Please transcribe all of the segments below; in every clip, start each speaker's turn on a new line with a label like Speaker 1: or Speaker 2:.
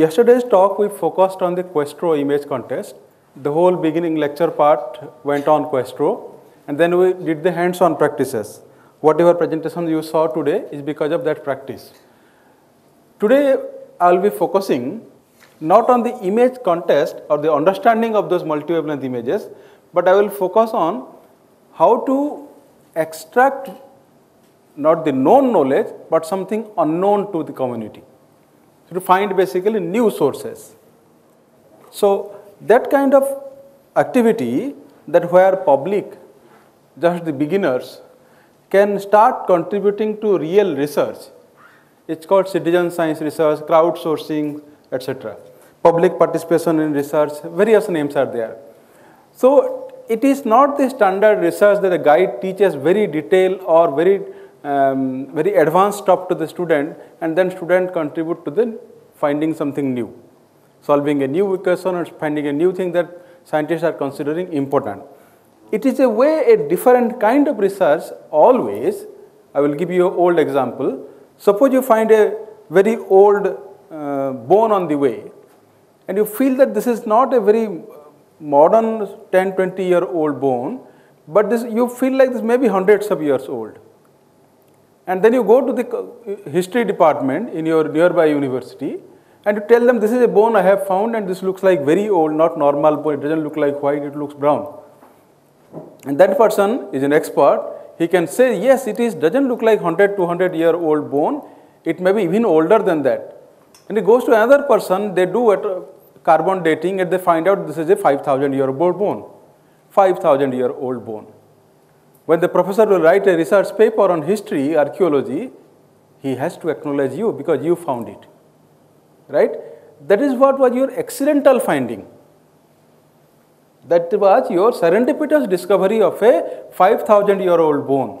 Speaker 1: Yesterday's talk we focused on the Questro image contest. The whole beginning lecture part went on Questro and then we did the hands-on practices. Whatever presentation you saw today is because of that practice. Today I will be focusing not on the image contest or the understanding of those multi-wavelength images, but I will focus on how to extract not the known knowledge, but something unknown to the community. To find basically new sources. So that kind of activity that where public, just the beginners, can start contributing to real research. It's called citizen science research, crowdsourcing, etc. Public participation in research, various names are there. So it is not the standard research that a guide teaches very detailed or very um, very advanced stuff to the student and then student contribute to the finding something new, solving a new equation or finding a new thing that scientists are considering important. It is a way, a different kind of research always. I will give you an old example. Suppose you find a very old uh, bone on the way and you feel that this is not a very modern 10, 20 year old bone, but this, you feel like this may be hundreds of years old. And then you go to the history department in your nearby university and you tell them this is a bone I have found and this looks like very old, not normal bone, it doesn't look like white, it looks brown. And that person is an expert, he can say yes it is doesn't look like 100 200 year old bone, it may be even older than that. And he goes to another person, they do a uh, carbon dating and they find out this is a 5000 year old bone, 5000 year old bone. When the professor will write a research paper on history, archaeology, he has to acknowledge you because you found it, right? That is what was your accidental finding. That was your serendipitous discovery of a 5000 year old bone.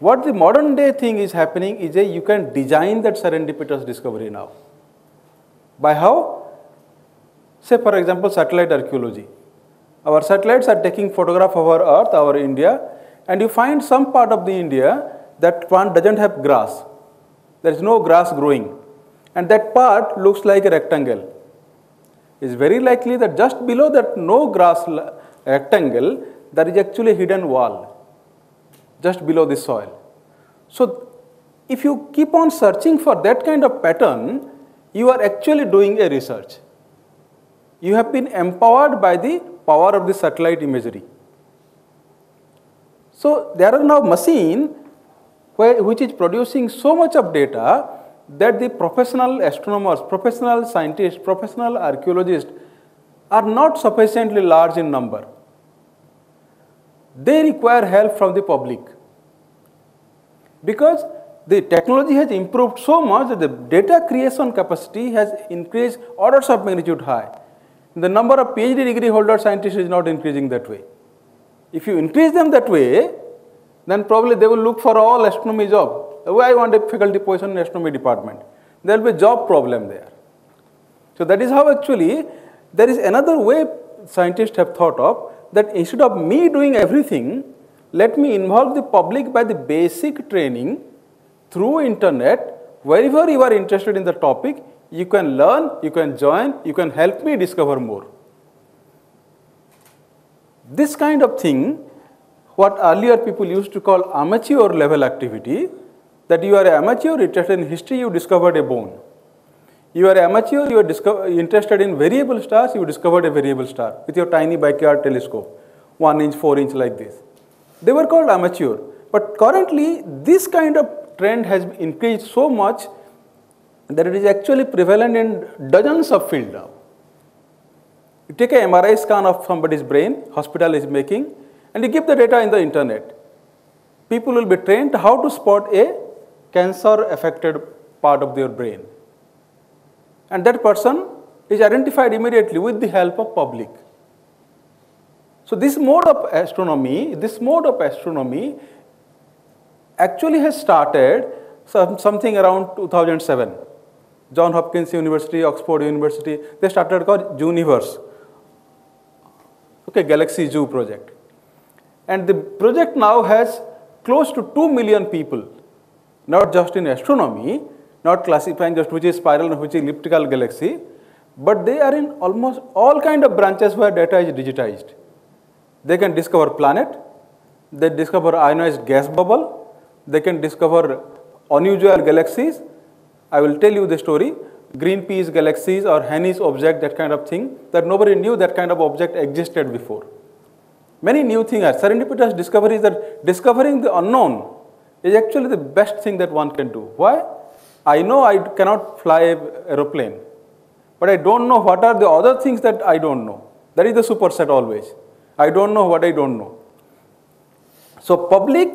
Speaker 1: What the modern day thing is happening is a you can design that serendipitous discovery now. By how? Say for example satellite archaeology. Our satellites are taking photograph of our earth, our India, and you find some part of the India that plant doesn't have grass. There is no grass growing. And that part looks like a rectangle. It's very likely that just below that no grass rectangle, there is actually a hidden wall, just below the soil. So if you keep on searching for that kind of pattern, you are actually doing a research. You have been empowered by the power of the satellite imagery. So there are now machines which is producing so much of data that the professional astronomers, professional scientists, professional archaeologists are not sufficiently large in number. They require help from the public because the technology has improved so much that the data creation capacity has increased orders of magnitude high. The number of PhD degree holder scientists is not increasing that way. If you increase them that way, then probably they will look for all astronomy job. I want a faculty position in astronomy department. There will be job problem there. So that is how actually there is another way scientists have thought of that instead of me doing everything, let me involve the public by the basic training through internet. Wherever you are interested in the topic, you can learn, you can join, you can help me discover more. This kind of thing, what earlier people used to call amateur level activity, that you are amateur interested in history, you discovered a bone. You are amateur, you are interested in variable stars, you discovered a variable star with your tiny backyard telescope, 1 inch, 4 inch like this. They were called amateur. But currently, this kind of trend has increased so much that it is actually prevalent in dozens of fields now. You take a MRI scan of somebody's brain, hospital is making, and you give the data in the internet. People will be trained how to spot a cancer affected part of their brain. And that person is identified immediately with the help of public. So this mode of astronomy, this mode of astronomy actually has started some, something around 2007. John Hopkins University, Oxford University, they started called Zooniverse, okay, Galaxy Zoo project. And the project now has close to 2 million people, not just in astronomy, not classifying just which is spiral and which is elliptical galaxy, but they are in almost all kind of branches where data is digitized. They can discover planet, they discover ionized gas bubble, they can discover unusual galaxies. I will tell you the story. Green Pea galaxies or Hanny's object, that kind of thing, that nobody knew that kind of object existed before. Many new things are serendipitous discoveries that discovering the unknown is actually the best thing that one can do. Why? I know I cannot fly an aeroplane, but I don't know what are the other things that I don't know. That is the superset always. I don't know what I don't know. So public,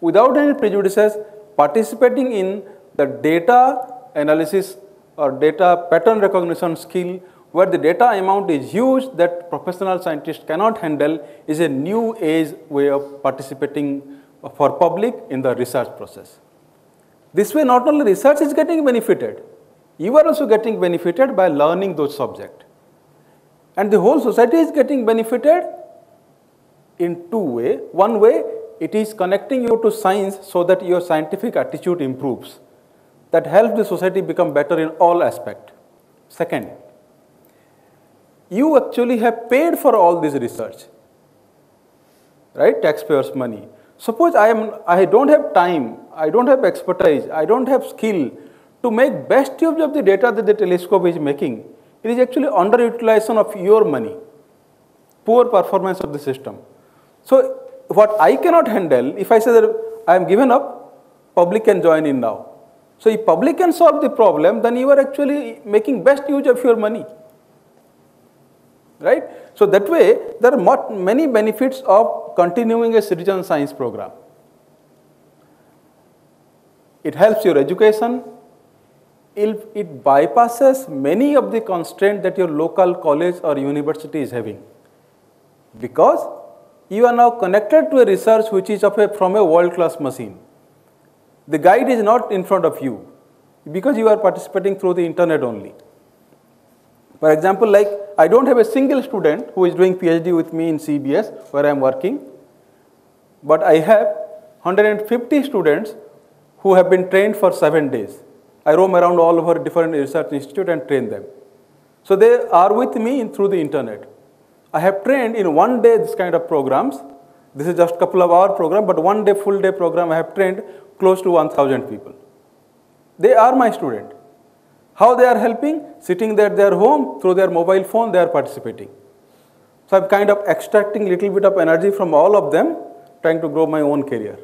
Speaker 1: without any prejudices, participating in the data analysis or data pattern recognition skill where the data amount is huge that professional scientists cannot handle is a new age way of participating for public in the research process. This way not only research is getting benefited, you are also getting benefited by learning those subject. And the whole society is getting benefited in two way. One way, it is connecting you to science so that your scientific attitude improves. That helps the society become better in all aspect. Second, you actually have paid for all this research, right? Taxpayers' money. Suppose I, am, I don't have time, I don't have expertise, I don't have skill to make best use of the data that the telescope is making. It is actually underutilization of your money, poor performance of the system. So what I cannot handle, if I say that I am given up, public can join in now. So if public can solve the problem, then you are actually making best use of your money. Right? So that way, there are many benefits of continuing a citizen science program. It helps your education. It bypasses many of the constraints that your local college or university is having. Because you are now connected to a research which is a, from a world-class machine. The guide is not in front of you because you are participating through the internet only. For example, like I don't have a single student who is doing PhD with me in CEBS where I am working, but I have 150 students who have been trained for seven days. I roam around all over different research institutes and train them. So they are with me in, through the internet. I have trained in one day this kind of programs. This is just a couple of hour program, but one day full day program I have trained close to 1000 people. They are my student. How they are helping? Sitting there at their home, through their mobile phone, they are participating. So I'm kind of extracting little bit of energy from all of them, trying to grow my own career.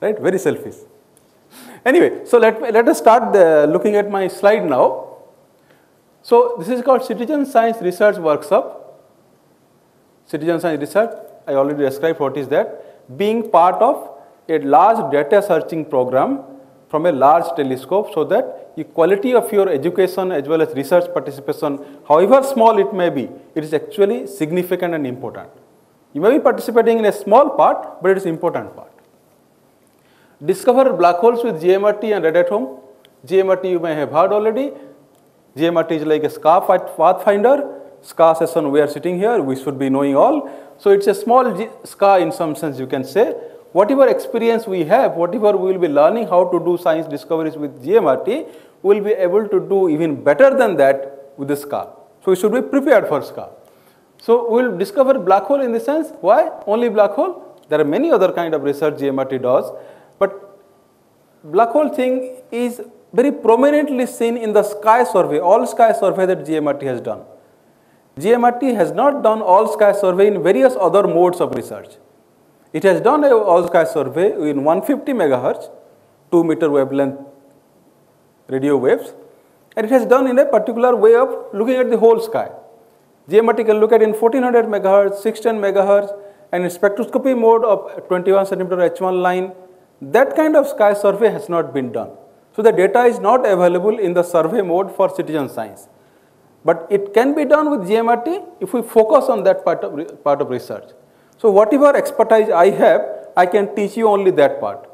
Speaker 1: Right? Very selfish. Anyway, so let, me, let us start the, looking at my slide now. So this is called Citizen Science Research Workshop. Citizen Science Research, I already described what is that. Being part of a large data searching program from a large telescope so that the quality of your education as well as research participation, however small it may be, it is actually significant and important. You may be participating in a small part, but it is important part. Discover black holes with GMRT and Rad@Home. GMRT you may have heard already. GMRT is like a SKA pathfinder. SKA session we are sitting here, we should be knowing all. So it's a small G SKA in some sense you can say whatever experience we have, whatever we will be learning how to do science discoveries with GMRT, we will be able to do even better than that with the SKA. So we should be prepared for SKA. So we will discover black hole in the sense, why? Only black hole? There are many other kind of research GMRT does, but black hole thing is very prominently seen in the SKY survey, all SKY survey that GMRT has done. GMRT has not done all SKY survey in various other modes of research. It has done a all-sky survey in 150 megahertz, 2 meter wavelength radio waves, and it has done in a particular way of looking at the whole sky. GMRT can look at in 1400 megahertz, 610 megahertz, and in spectroscopy mode of 21 centimeter H1 line. That kind of sky survey has not been done. So the data is not available in the survey mode for citizen science. But it can be done with GMRT if we focus on that part of, part of research. So whatever expertise I have, I can teach you only that part.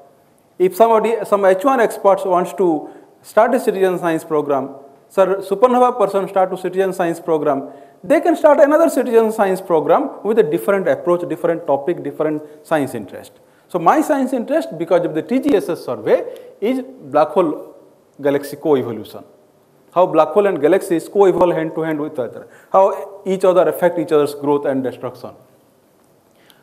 Speaker 1: If somebody, some H1 experts wants to start a citizen science program, sir, supernova person start a citizen science program, they can start another citizen science program with a different approach, different topic, different science interest. So my science interest because of the TGSS survey is black hole galaxy co-evolution. How black hole and galaxies co-evolve hand to hand with each other. How each other affect each other's growth and destruction.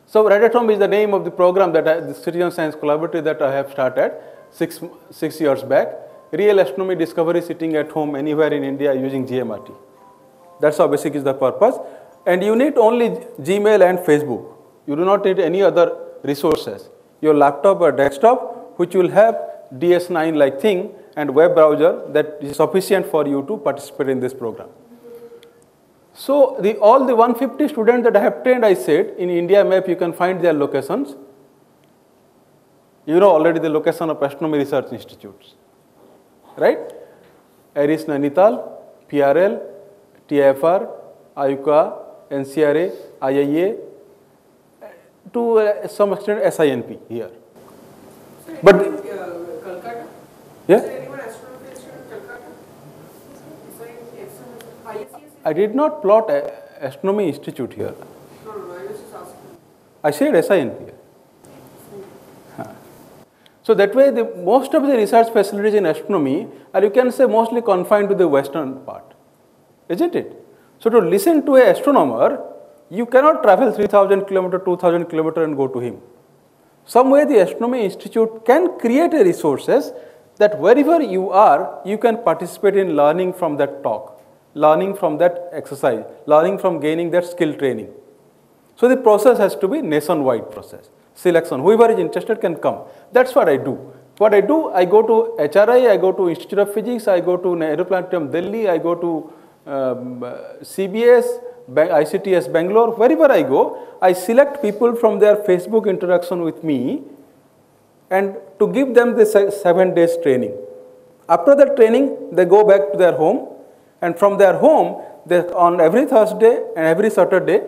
Speaker 1: So Rad@Home is the name of the program that I, the citizen science collaborative that I have started six, six years back. Real astronomy discovery sitting at home anywhere in India using GMRT. That's how basic is the purpose. And you need only Gmail and Facebook. You do not need any other resources. Your laptop or desktop, which will have DS9 like thing and web browser that is sufficient for you to participate in this program. So the, all the 150 students that I have trained, I said, in India map you can find their locations. You know already the location of astronomy research institutes, right? ARIES Nainital, PRL, TIFR, IUCAA, NCRA, IIA, to uh, some extent SINP here.
Speaker 2: So
Speaker 1: But-
Speaker 2: uh, Calcutta?
Speaker 1: Yeah?
Speaker 2: Is there anyone astronomy institute in Calcutta? Is there any external- ISCS?
Speaker 1: I did not plot a astronomy institute here.
Speaker 2: No, no, I was just asking.
Speaker 1: I said SINP. Huh. So that way, the, most of the research facilities in astronomy are, you can say, mostly confined to the western part, isn't it? So to listen to a astronomer, you cannot travel 3000 kilometer, 2000 kilometer and go to him. Some way the astronomy institute can create a resources that wherever you are, you can participate in learning from that talk, learning from that exercise, learning from gaining that skill training. So the process has to be nationwide process. Selection, whoever is interested can come. That's what I do. What I do, I go to HRI, I go to Institute of Physics, I go to Nehru Planetarium Delhi, I go to um, CEBS, ICTS Bangalore, wherever I go, I select people from their Facebook interaction with me and to give them the se- seven days training. After the training, they go back to their home, and from their home, they, on every Thursday and every Saturday,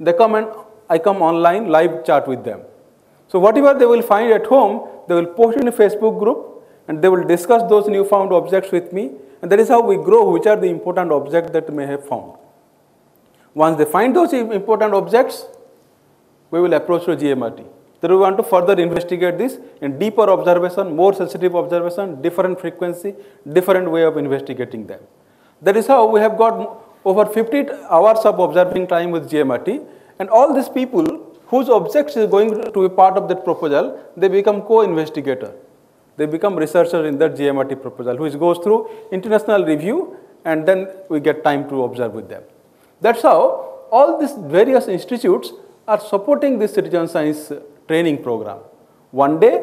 Speaker 1: they come and I come online live chat with them. So whatever they will find at home, they will post in a Facebook group, and they will discuss those newfound objects with me, and that is how we grow. Which are the important objects that may have found? Once they find those important objects, we will approach to GMRT. Then we want to further investigate this in deeper observation, more sensitive observation, different frequency, different way of investigating them. That is how we have got over 50 hours of observing time with GMRT, and all these people whose objects is going to be part of that proposal, they become co-investigator. They become researcher in that GMRT proposal, which goes through international review, and then we get time to observe with them. That's how all these various institutes are supporting this citizen science training program. One day,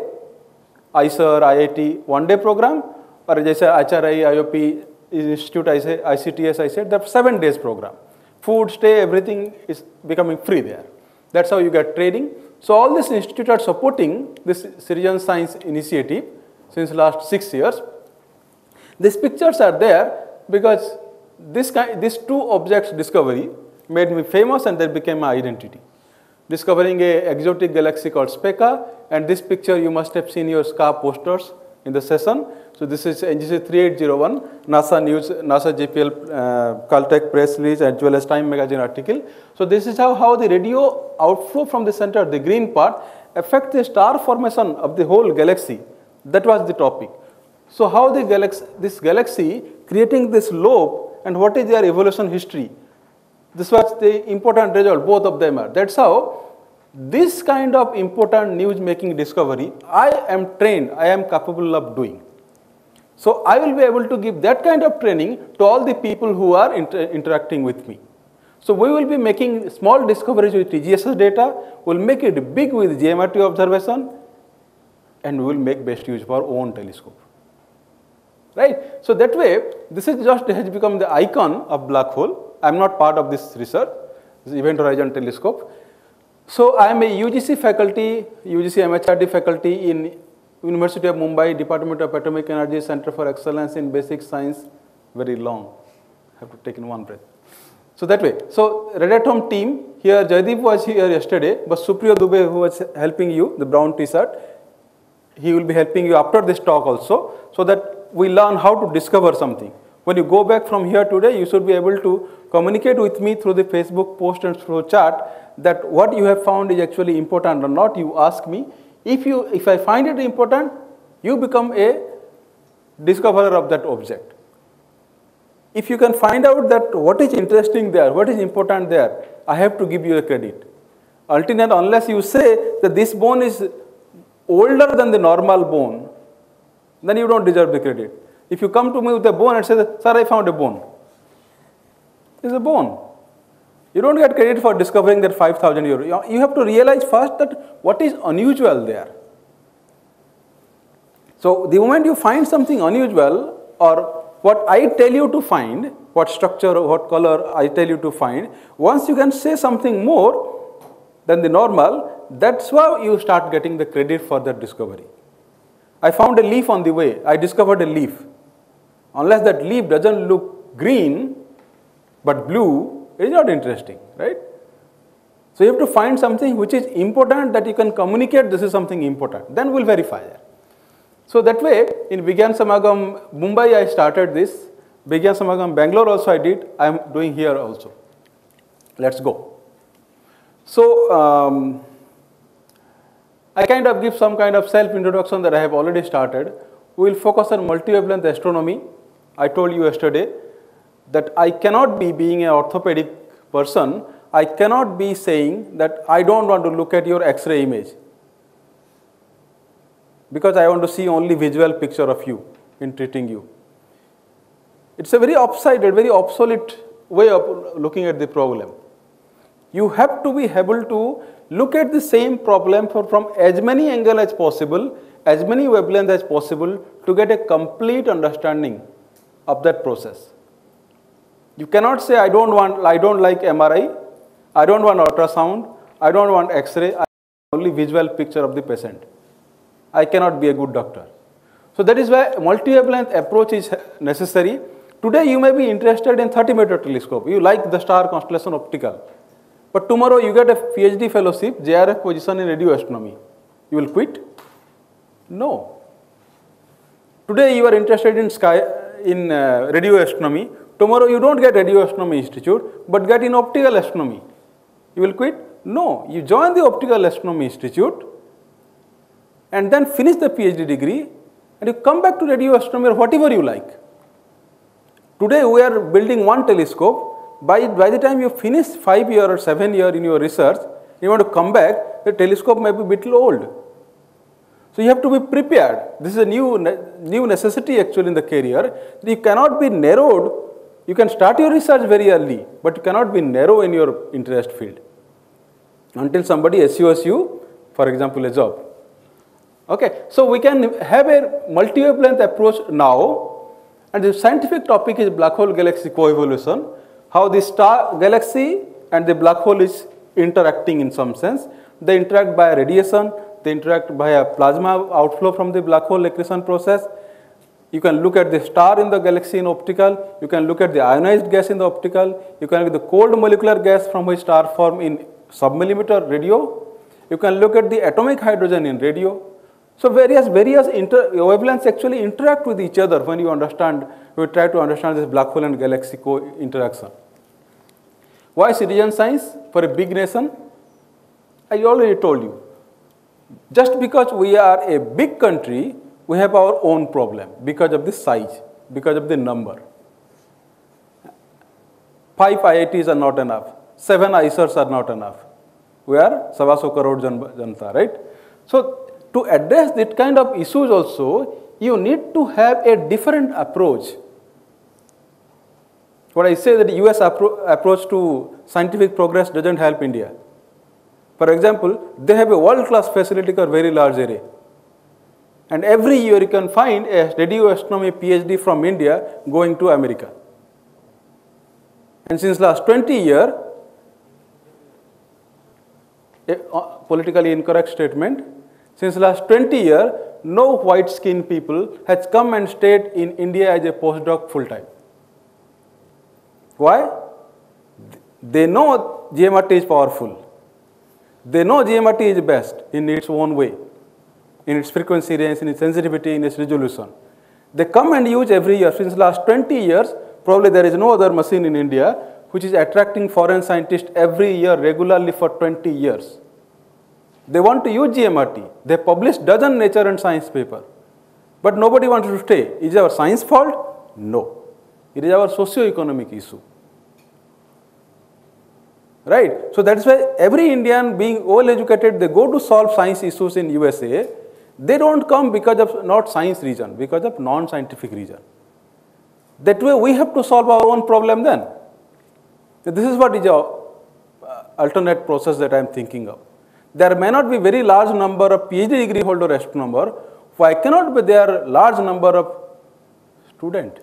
Speaker 1: IISER, IIT, one day program, or जैसे HRI, IOP, Institute, I say, ICTS, I said, the seven days program. Food, stay, everything is becoming free there. That's how you get training. So all these institutes are supporting this citizen science initiative since last six years. These pictures are there because this kind, these two objects discovery made me famous and that became my identity. Discovering a exotic galaxy called Speca, and this picture you must have seen your SKA posters in the session. So this is NGC 3801, NASA News, NASA JPL uh, Caltech press release as well as Time magazine article. So this is how, how the radio outflow from the center, the green part, affect the star formation of the whole galaxy. That was the topic. So how the galaxy, this galaxy creating this lobe and what is their evolution history? This was the important result, both of them are. That's how this kind of important news making discovery, I am trained, I am capable of doing. So I will be able to give that kind of training to all the people who are inter- interacting with me. So we will be making small discoveries with TGSS data, we'll make it big with GMRT observation, and we will make best use of our own telescope. Right? So that way, this is just has become the icon of black hole. I am not part of this research, this Event Horizon Telescope. So I am a UGC faculty, UGC MHRD faculty in University of Mumbai, Department of Atomic Energy, Center for Excellence in Basic Science. Very long. I have to take in one breath. So that way. So Rad@Home team here, Jaideep was here yesterday, but Supriya Dubey who was helping you, the brown t-shirt, he will be helping you after this talk also, so that we learn how to discover something. When you go back from here today, you should be able to communicate with me through the Facebook post and through chat that what you have found is actually important or not. You ask me. If you, if I find it important, you become a discoverer of that object. If you can find out that what is interesting there, what is important there, I have to give you a credit. And unless you say that this bone is older than the normal bone, then you don't deserve the credit. If you come to me with a bone and say, Sir, I found a bone, it's a bone. You don't get credit for discovering that 5,000 euro. You- have to realize first that what is unusual there. So the moment you find something unusual or what I tell you to find, what structure, what color I tell you to find, once you can say something more than the normal, that's why you start getting the credit for that discovery. I found a leaf on the way, I discovered a leaf. Unless that leaf doesn't look green but blue, is not interesting, right? So you have to find something which is important that you can communicate this is something important. Then we'll verify that. So that way, in Vigyan Samagam Mumbai, I started this. Vigyan Samagam Bangalore also I did. I am doing here also. Let's go. So um, I kind of give some kind of self introduction that I have already started. We will focus on multi-wavelength astronomy. I told you yesterday that I cannot be being an orthopedic person. I cannot be saying that I don't want to look at your X-ray image because I want to see only visual picture of you in treating you. It's a very upsided, very obsolete way of looking at the problem. You have to be able to look at the same problem from as many angles as possible, as many wavelengths as possible to get a complete understanding of that process. You cannot say I don't want I don't like MRI, I don't want ultrasound, I don't want X-ray, I only visual picture of the patient. I cannot be a good doctor. So that is why multi-wavelength approach is necessary. Today you may be interested in 30 meter telescope. You like the star constellation optical. But tomorrow you get a PhD fellowship, JRF position in radio astronomy. You will quit? No. Today you are interested in sky in uh, radio astronomy. Tomorrow you don't get radio astronomy institute, but get in optical astronomy. You will quit? No. You join the optical astronomy institute and then finish the PhD degree and you come back to radio astronomy or whatever you like. Today we are building one telescope. By, by the time you finish five year or seven year in your research, you want to come back, the telescope may be a little old. So you have to be prepared. This is a new, new necessity actually in the career. You cannot be narrowed. You can start your research very early, but you cannot be narrow in your interest field until somebody assures you, for example, a job. Okay, so we can have a multi-wavelength approach now, and the scientific topic is black hole galaxy coevolution, how the star galaxy and the black hole is interacting in some sense. They interact by radiation, they interact by a plasma outflow from the black hole accretion process. You can look at the star in the galaxy in optical, you can look at the ionized gas in the optical, you can look at the cold molecular gas from which star form in submillimeter radio, you can look at the atomic hydrogen in radio. So various various wavelengths actually interact with each other when you understand, we try to understand this black hole and galaxy co-interaction. Why citizen science for a big nation? I already told you. Just because we are a big country, we have our own problem because of the size, because of the number. Five IITs are not enough. Seven IISERs are not enough. We are Savaso crore jan- Janata, right? So, to address that kind of issues also, you need to have a different approach. What I say that US appro- approach to scientific progress doesn't help India. For example, they have a world-class facility called Very Large Array. And every year you can find a radio astronomy PhD from India going to America. And since last 20 year, a politically incorrect statement, since last 20 year, no white skinned people has come and stayed in India as a postdoc full time. Why? They know GMRT is powerful. They know GMRT is best in its own way, in its frequency range, in its sensitivity, in its resolution. They come and use every year. Since last 20 years, probably there is no other machine in India which is attracting foreign scientists every year regularly for 20 years. They want to use GMRT. They publish dozen nature and science paper. But nobody wanted to stay. Is our science fault? No. It is our socio-economic issue. Right? So that's why every Indian being well educated, they go to solve science issues in USA. They don't come because of not science reason, because of non-scientific reason. That way we have to solve our own problem then. This is what is a uh, alternate process that I am thinking of. There may not be very large number of PhD degree holder astronomer. Why cannot be there large number of student?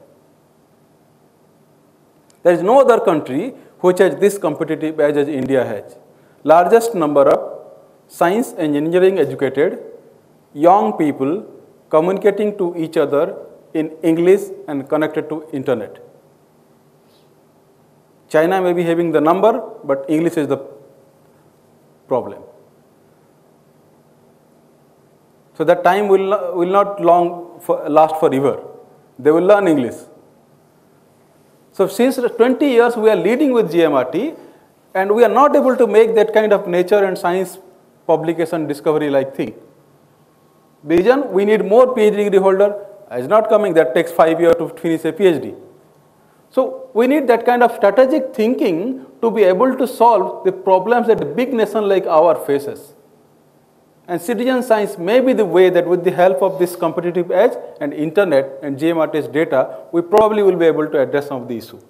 Speaker 1: There is no other country which has this competitive edge as India has. Largest number of science engineering educated young people communicating to each other in English and connected to internet. China may be having the number, but English is the problem. So that time will, will not long for, last forever. They will learn English. So since 20 years we are leading with GMRT and we are not able to make that kind of nature and science publication discovery like thing. Reason we need more PhD degree holder is not coming that takes 5 years to finish a PhD. So we need that kind of strategic thinking to be able to solve the problems that a big nation like our faces. And citizen science may be the way that with the help of this competitive edge and internet and GMRT's data, we probably will be able to address some of the issue.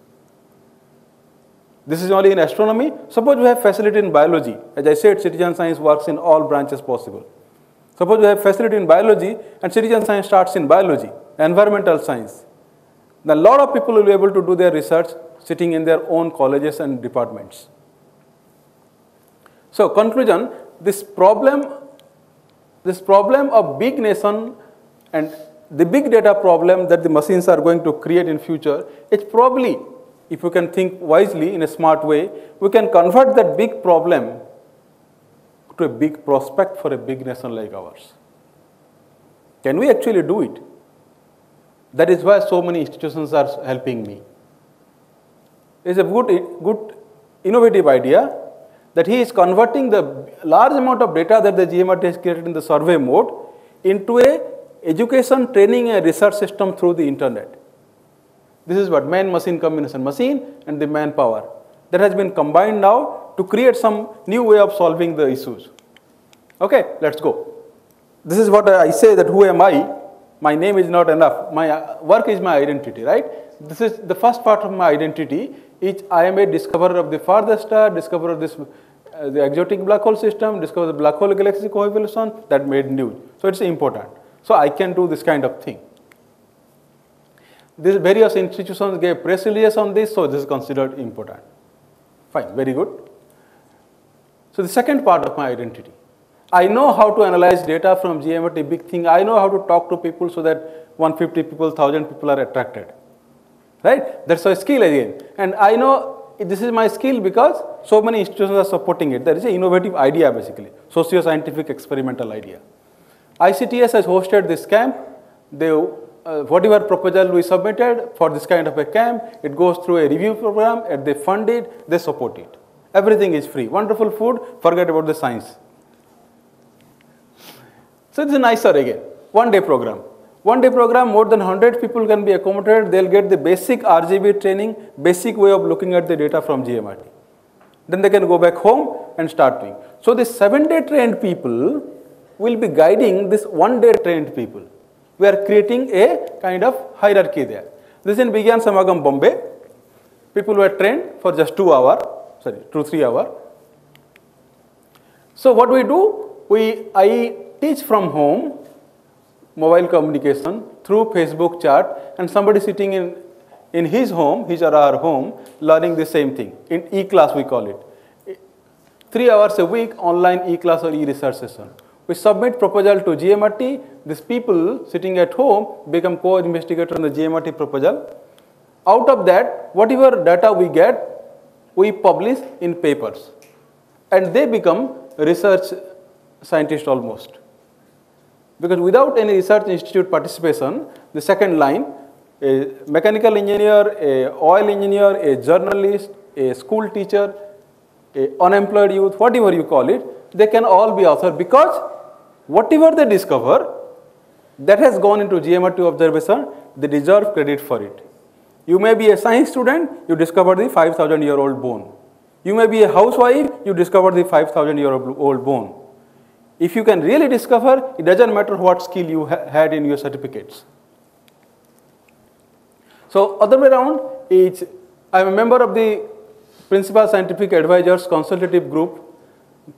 Speaker 1: This is only in astronomy. Suppose we have facility in biology. As I said, citizen science works in all branches possible. Suppose we have facility in biology and citizen science starts in biology, environmental science. Then a lot of people will be able to do their research sitting in their own colleges and departments. So conclusion, this problem this problem of big nation and the big data problem that the machines are going to create in future, it's probably, if we can think wisely in a smart way, we can convert that big problem to a big prospect for a big nation like ours. Can we actually do it? That is why so many institutions are helping me. It's a good, good innovative idea that he is converting the large amount of data that the GMRT has created in the survey mode into a education, training and research system through the internet. This is what man-machine combination, machine and the manpower. That has been combined now to create some new way of solving the issues. Okay, let's go. This is what I say that who am I? My name is not enough. My uh, work is my identity, right? This is the first part of my identity each I am a discoverer of the farthest star, discoverer of this uh, the exotic black hole system, discover the black hole galaxy coevolution that made news. So it's important. So I can do this kind of thing. These various institutions gave press releases on this, so this is considered important. Fine, very good. So the second part of my identity. I know how to analyze data from GMRT, big thing. I know how to talk to people so that 150 people, 1000 people are attracted right? That's a skill again. And I know this is my skill because so many institutions are supporting it. There is an innovative idea basically, socio-scientific experimental idea. ICTS has hosted this camp. They, uh, whatever proposal we submitted for this kind of a camp, it goes through a review program and they fund it, they support it. Everything is free. Wonderful food, forget about the science. So it's nicer again. One day program. One day program, more than 100 people can be accommodated. They'll get the basic RGB training, basic way of looking at the data from GMRT. Then they can go back home and start doing. So the seven day trained people will be guiding this one day trained people. We are creating a kind of hierarchy there. This in Vigyan Samagam Bombay. People were trained for just two hour, sorry, two, three hour. So what we do, we, I teach from home mobile communication through Facebook chat and somebody sitting in, in his home, his or our home, learning the same thing. In e-class we call it. Three hours a week online e-class or e-research session. We submit proposal to GMRT. These people sitting at home become co-investigator on the GMRT proposal. Out of that, whatever data we get, we publish in papers. And they become research scientists almost. Because without any research institute participation, the second line, a mechanical engineer, a oil engineer, a journalist, a school teacher, a unemployed youth, whatever you call it, they can all be author because whatever they discover, that has gone into GMRT observation, they deserve credit for it. You may be a science student, you discover the 5000 year old bone. You may be a housewife, you discover the 5000 year old bone. If you can really discover, it doesn't matter what skill you ha had in your certificates. So other way around I'm a member of the principal scientific advisors consultative group,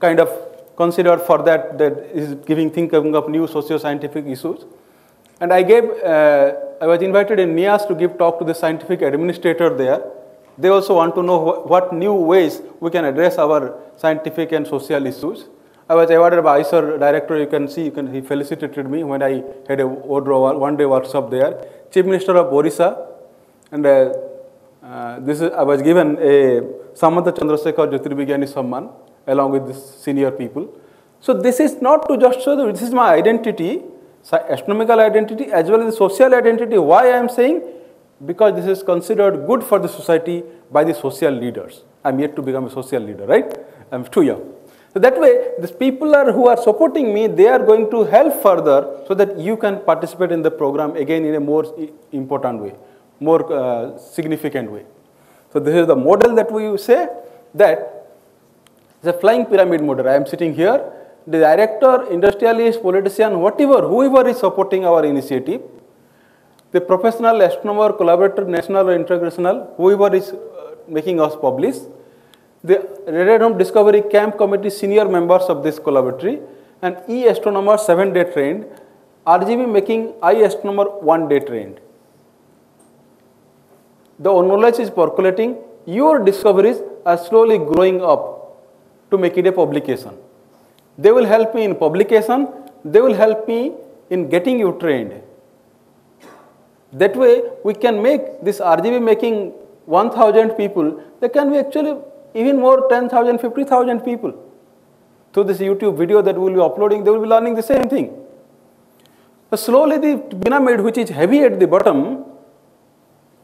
Speaker 1: kind of considered for that that is giving thinking of new socio-scientific issues. And I gave, uh, I was invited in NIAS to give talk to the scientific administrator there. They also want to know wh what new ways we can address our scientific and social issues. I was awarded by IISER director, you can see, you can, he felicitated me when I had a one day workshop there. Chief Minister of Orissa, and uh, uh, this is, I was given a Samanta Chandrasekhar Jyotirvigyani Samman along with the senior people. So this is not to just show that this is my identity, astronomical identity as well as social identity. Why I am saying? Because this is considered good for the society by the social leaders. I am yet to become a social leader, right? I am too young. So that way, these people are who are supporting me, they are going to help further so that you can participate in the program again in a more important way more uh, significant way. So this is the model that we say that the flying pyramid model. I am sitting here, the director, industrialist, politician, whatever, whoever is supporting our initiative, the professional astronomer, collaborator, national or international, whoever is uh, making us publish, the Rad@Home Discovery Camp Committee senior members of this collaboratory, and e-astronomer 7 day trained, RGB making I-astronomer 1 day trained the knowledge is percolating, your discoveries are slowly growing up to make it a publication. They will help me in publication, they will help me in getting you trained. That way, we can make this RGB making 1000 people, there can be actually even more 10,000, 50,000 people. Through this YouTube video that we will be uploading, they will be learning the same thing. So slowly the pyramid which is heavy at the bottom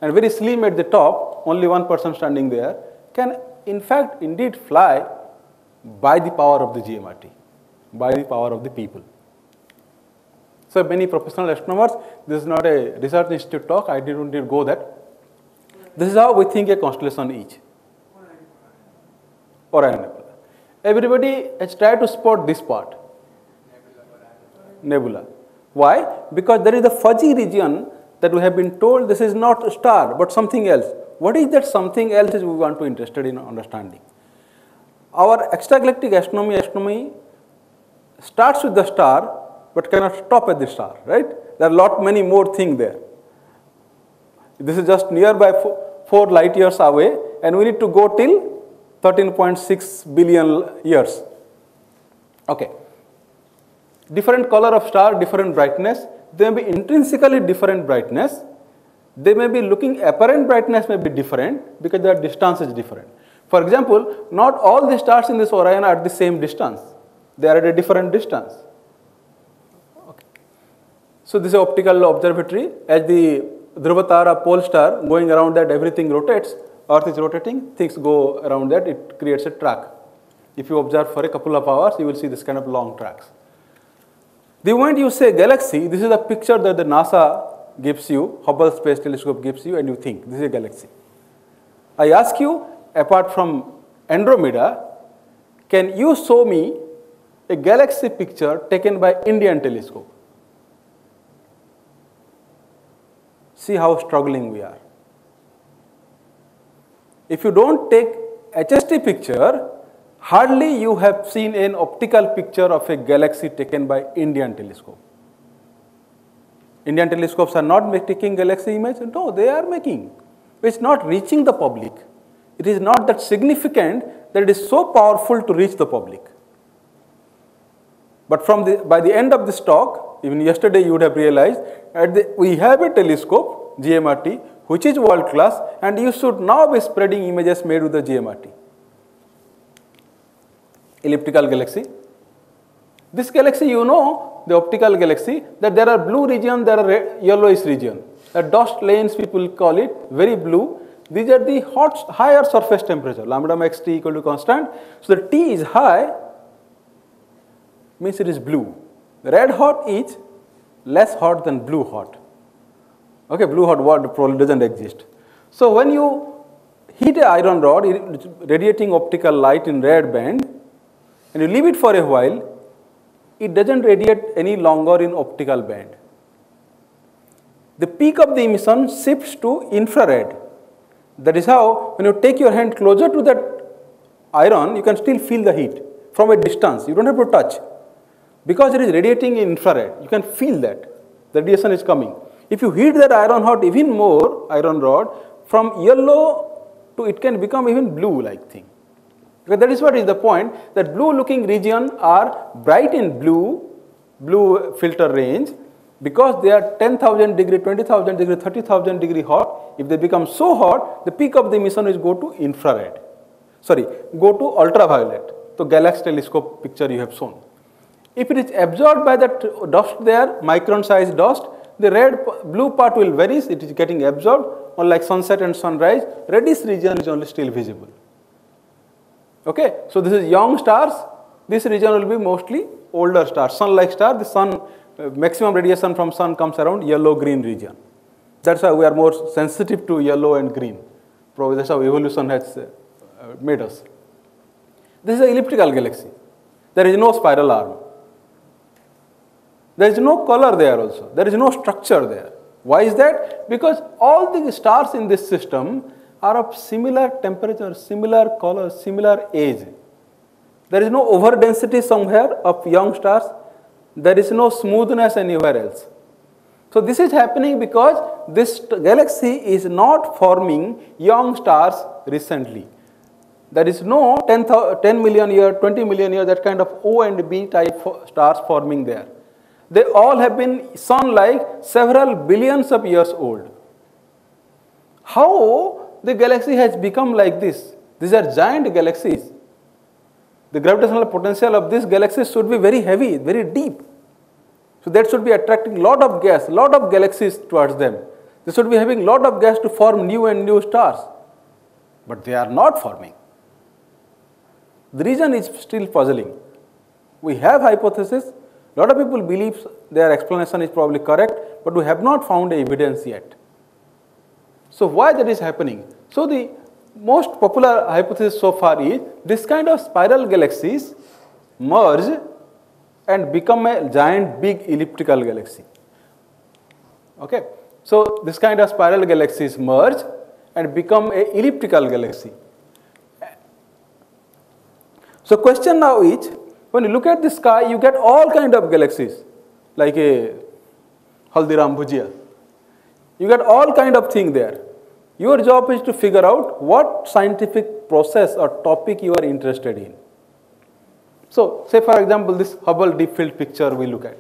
Speaker 1: and very slim at the top, only one person standing there, can in fact indeed fly by the power of the GMRT, by the power of the people. So many professional astronomers, this is not a research institute talk, I didn't go that. This is how we think a constellation is. Orion Nebula. Everybody has tried to spot this part. Nebula. Why? Because there is a fuzzy region that we have been told this is not a star but something else. What is that something else is we want to interested in understanding. Our extragalactic astronomy, astronomy starts with the star but cannot stop at the star, right? There are lot many more things there. This is just nearby 4 light years away and we need to go till 13.6 billion years. Okay. Different color of star, different brightness they may be intrinsically different brightness. They may be looking apparent brightness may be different because their distance is different. For example, not all the stars in this Orion are at the same distance. They are at a different distance. Okay. So this is optical observatory. As the Dhruvatara pole star going around that everything rotates, Earth is rotating, things go around that, it creates a track. If you observe for a couple of hours, you will see this kind of long tracks. The moment you say galaxy, this is a picture that the NASA gives you, Hubble Space Telescope gives you, and you think this is a galaxy. I ask you, apart from Andromeda, can you show me a galaxy picture taken by Indian telescope? See how struggling we are. If you don't take HST picture, Hardly you have seen an optical picture of a galaxy taken by Indian telescope. Indian telescopes are not taking galaxy image. No, they are making. It's not reaching the public. It is not that significant that it is so powerful to reach the public. But from the, by the end of this talk, even yesterday you would have realized, that the, we have a telescope, GMRT, which is world class, and you should now be spreading images made with the GMRT elliptical galaxy. This galaxy, you know, the optical galaxy, that there are blue region, there are yellowish region. The dust lanes people call it, very blue. These are the hot, higher surface temperature, lambda max T equal to constant. So the T is high, means it is blue. Red hot is less hot than blue hot. Okay, blue hot what probably doesn't exist. So when you heat a iron rod radiating optical light in red band and you leave it for a while, it doesn't radiate any longer in optical band. The peak of the emission shifts to infrared. That is how when you take your hand closer to that iron, you can still feel the heat from a distance. You don't have to touch. Because it is radiating in infrared, you can feel that the radiation is coming. If you heat that iron hot even more, iron rod, from yellow to it can become even blue like thing. Because that is what is the point that blue looking region are bright in blue, blue filter range because they are 10,000 degree, 20,000 degree, 30,000 degree hot. If they become so hot, the peak of the emission is go to infrared. Sorry, go to ultraviolet. So galaxy telescope picture you have shown. If it is absorbed by that dust there, micron size dust, the red blue part will vanish, it is getting absorbed, or like sunset and sunrise, reddish region is only still visible. Okay, so this is young stars. This region will be mostly older stars. Sun-like star, the sun uh, maximum radiation from sun comes around yellow-green region. That's why we are more sensitive to yellow and green. Probably that's how evolution has uh, made us. This is an elliptical galaxy. There is no spiral arm. There is no color there also. There is no structure there. Why is that? Because all the stars in this system are of similar temperature, similar color, similar age. There is no overdensity somewhere of young stars. There is no smoothness anywhere else. So this is happening because this galaxy is not forming young stars recently. There is no 10, 10 million year, 20 million year, that kind of O and B type stars forming there. They all have been sun-like several billions of years old. How the galaxy has become like this? These are giant galaxies. The gravitational potential of this galaxy should be very heavy, very deep. So that should be attracting lot of gas, lot of galaxies towards them. They should be having lot of gas to form new and new stars. But they are not forming. The reason is still puzzling. We have hypothesis. Lot of people believe their explanation is probably correct, but we have not found evidence yet. So why that is happening? So the most popular hypothesis so far is this kind of spiral galaxies merge and become a giant big elliptical galaxy. Okay, so this kind of spiral galaxies merge and become a elliptical galaxy. So question now is, when you look at the sky, you get all kind of galaxies, like a Haldiram Bhujia. You get all kind of thing there. Your job is to figure out what scientific process or topic you are interested in. So, say for example, this Hubble deep field picture we look at.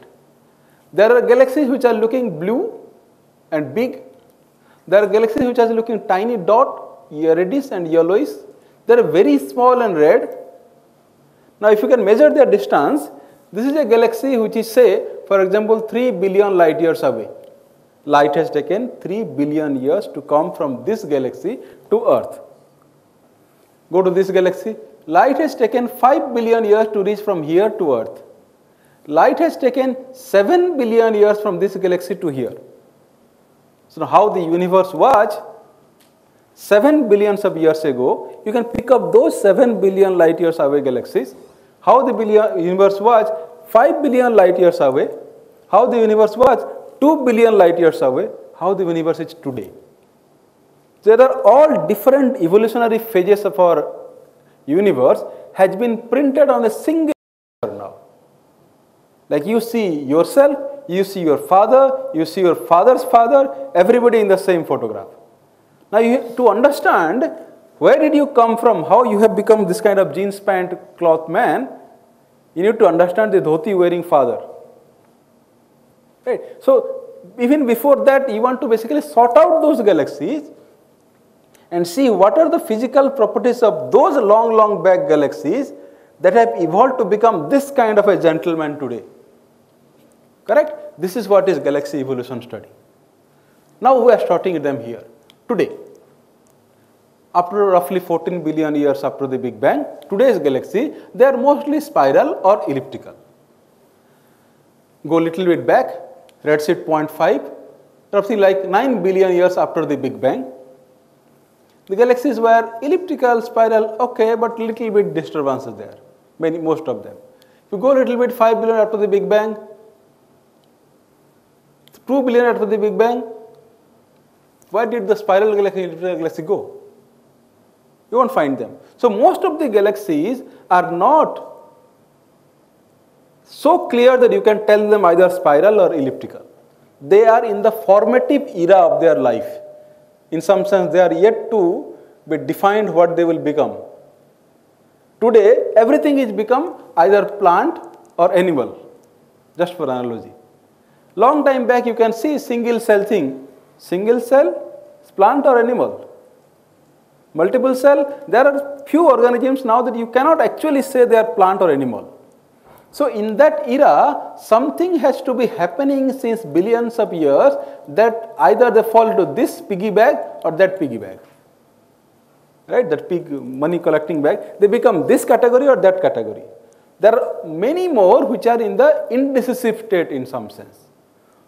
Speaker 1: There are galaxies which are looking blue and big. There are galaxies which are looking tiny dot, reddish and yellowish. They are very small and red. Now, if you can measure their distance, this is a galaxy which is say, for example, 3 billion light years away. Light has taken 3 billion years to come from this galaxy to Earth. Go to this galaxy. Light has taken 5 billion years to reach from here to Earth. Light has taken 7 billion years from this galaxy to here. So, how the universe was 7 billions of years ago, you can pick up those 7 billion light years away galaxies. How the universe was 5 billion light years away, how the universe was 2 billion light years away, how the universe is today. There are all different evolutionary phases of our universe has been printed on a single now. Like you see yourself, you see your father, you see your father's father, everybody in the same photograph. Now, you, to understand where did you come from, how you have become this kind of jeans pant cloth man, you need to understand the dhoti wearing father. Right? So, even before that, you want to basically sort out those galaxies and see what are the physical properties of those long, long back galaxies that have evolved to become this kind of a gentleman today. Correct? This is what is galaxy evolution study. Now we are starting them here today. After roughly 14 billion years after the Big Bang, today's galaxy, they are mostly spiral or elliptical. Go a little bit back, redshift 0.5, roughly like 9 billion years after the Big Bang. The galaxies were elliptical, spiral, okay, but little bit disturbances there, many, most of them. If you go a little bit 5 billion after the Big Bang, 2 billion after the Big Bang, where did the spiral galaxy, elliptical galaxy go? You won't find them. So most of the galaxies are not so clear that you can tell them either spiral or elliptical. They are in the formative era of their life. In some sense, they are yet to be defined what they will become. Today, everything is become either plant or animal, just for analogy. Long time back, you can see single cell thing. Single cell, plant or animal. Multiple cell, there are few organisms now that you cannot actually say they are plant or animal. So in that era, something has to be happening since billions of years that either they fall into this piggy bag or that piggy bag. Right, that pig money collecting bag, they become this category or that category. There are many more which are in the indecisive state in some sense.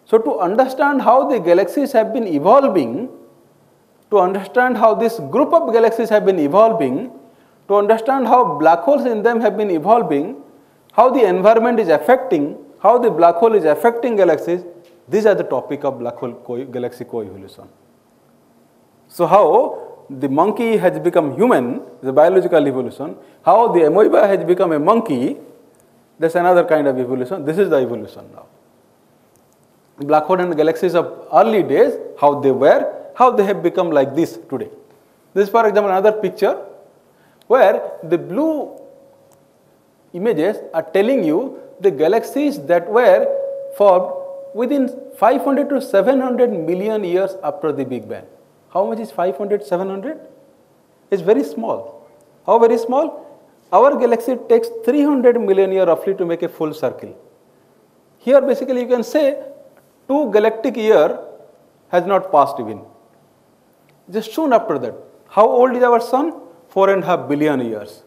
Speaker 1: So to understand how the galaxies have been evolving, to understand how this group of galaxies have been evolving, to understand how black holes in them have been evolving, how the environment is affecting, how the black hole is affecting galaxies, these are the topic of black hole galaxy co galaxy coevolution. So how the monkey has become human, the biological evolution, how the amoeba has become a monkey, that's another kind of evolution. This is the evolution now. Black hole and galaxies of early days, how they were, how they have become like this today. This is for example another picture where the blue images are telling you the galaxies that were formed within 500 to 700 million years after the Big Bang. How much is 500, 700? It's very small. How very small? Our galaxy takes 300 million years roughly to make a full circle. Here basically you can say two galactic year has not passed even. Just soon after that. How old is our sun? Four and a half billion years.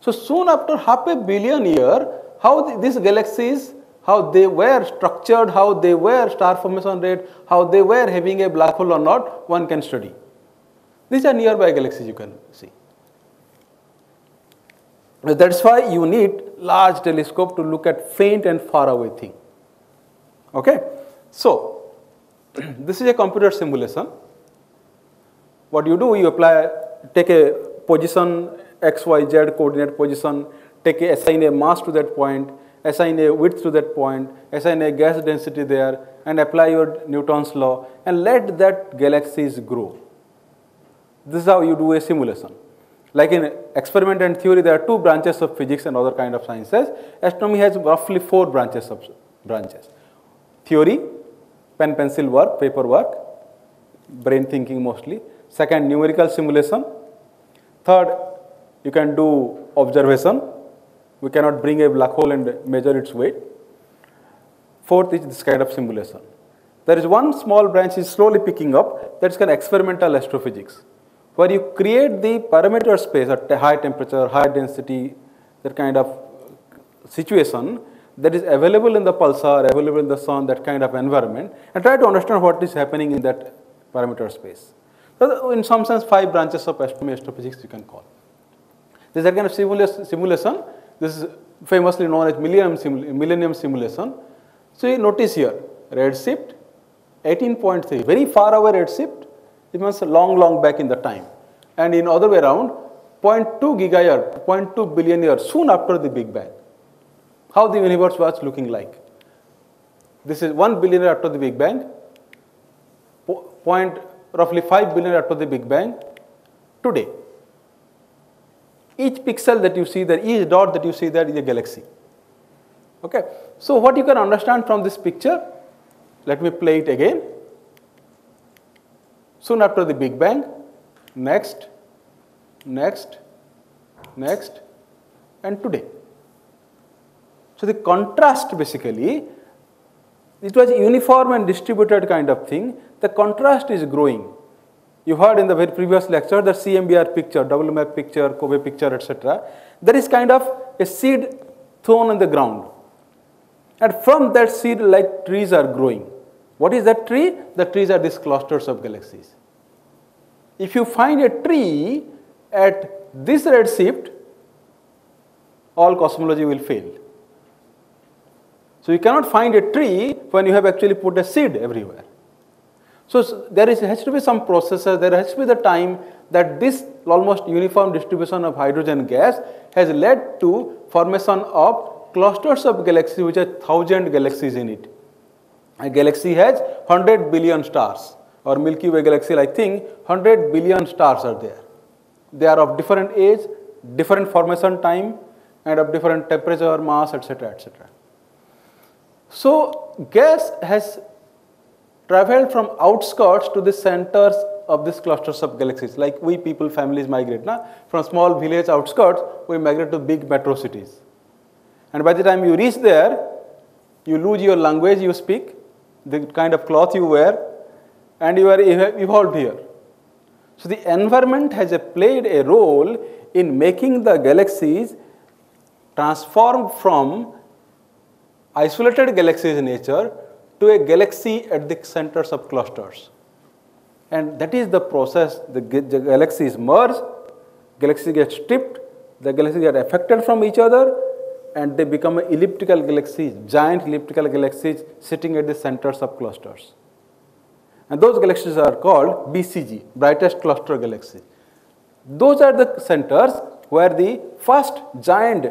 Speaker 1: So soon after half a billion year, how these galaxies, how they were structured, how they were star formation rate, how they were having a black hole or not, one can study. These are nearby galaxies you can see. That's why you need large telescope to look at faint and far away thing. Okay? So, this is a computer simulation. What you do, you apply, take a position x, y, z coordinate position, take a, assign a mass to that point, assign a width to that point, assign a gas density there, and apply your Newton's law, and let that galaxies grow. This is how you do a simulation. Like in experiment and theory, there are two branches of physics and other kind of sciences. Astronomy has roughly four branches of branches. Theory, pen pencil work, paper work, brain thinking mostly. Second, numerical simulation. Third, you can do observation. We cannot bring a black hole and measure its weight. Fourth is this kind of simulation. There is one small branch is slowly picking up that's called experimental astrophysics, where you create the parameter space at high temperature, high density, that kind of situation that is available in the pulsar, available in the sun, that kind of environment, and try to understand what is happening in that parameter space. So, in some sense, five branches of astronomy astrophysics you can call. This is a kind of simulation. This is famously known as millennium, simul millennium simulation. So you notice here, redshift 18.3, very far away redshift, it means long, long back in the time. And in other way around, 0.2 gigayear, 0.2 billion years, soon after the Big Bang. How the universe was looking like. This is 1 billion year after the Big Bang, point roughly 5 billion after the Big Bang, today. Each pixel that you see there, each dot that you see there is a galaxy. Okay. So what you can understand from this picture, let me play it again. Soon after the Big Bang, next, next, next, and today. So the contrast basically, it was uniform and distributed kind of thing. The contrast is growing. You heard in the very previous lecture the CMBR picture, WMAP picture, COBE picture, etc. There is kind of a seed thrown on the ground. And from that seed, like trees are growing. What is that tree? The trees are these clusters of galaxies. If you find a tree at this redshift, all cosmology will fail. So you cannot find a tree when you have actually put a seed everywhere. So s- there is, has to be some processes, there has to be the time that this almost uniform distribution of hydrogen gas has led to formation of clusters of galaxies which have thousand galaxies in it. A galaxy has 100 billion stars or Milky Way galaxy I think 100 billion stars are there. They are of different age, different formation time and of different temperature, mass etc. etc. So gas has traveled from outskirts to the centers of these clusters of galaxies. Like we people, families migrate. Na? From small village outskirts, we migrate to big metro cities. And by the time you reach there, you lose your language you speak, the kind of cloth you wear, and you are evolved here. So the environment has played a role in making the galaxies transform from isolated galaxies in nature to a galaxy at the centers of clusters. And that is the process, the, the galaxies merge, galaxies get stripped, the galaxies get affected from each other, and they become elliptical galaxies, giant elliptical galaxies sitting at the centers of clusters. And those galaxies are called BCG, brightest cluster galaxy. Those are the centers where the first giant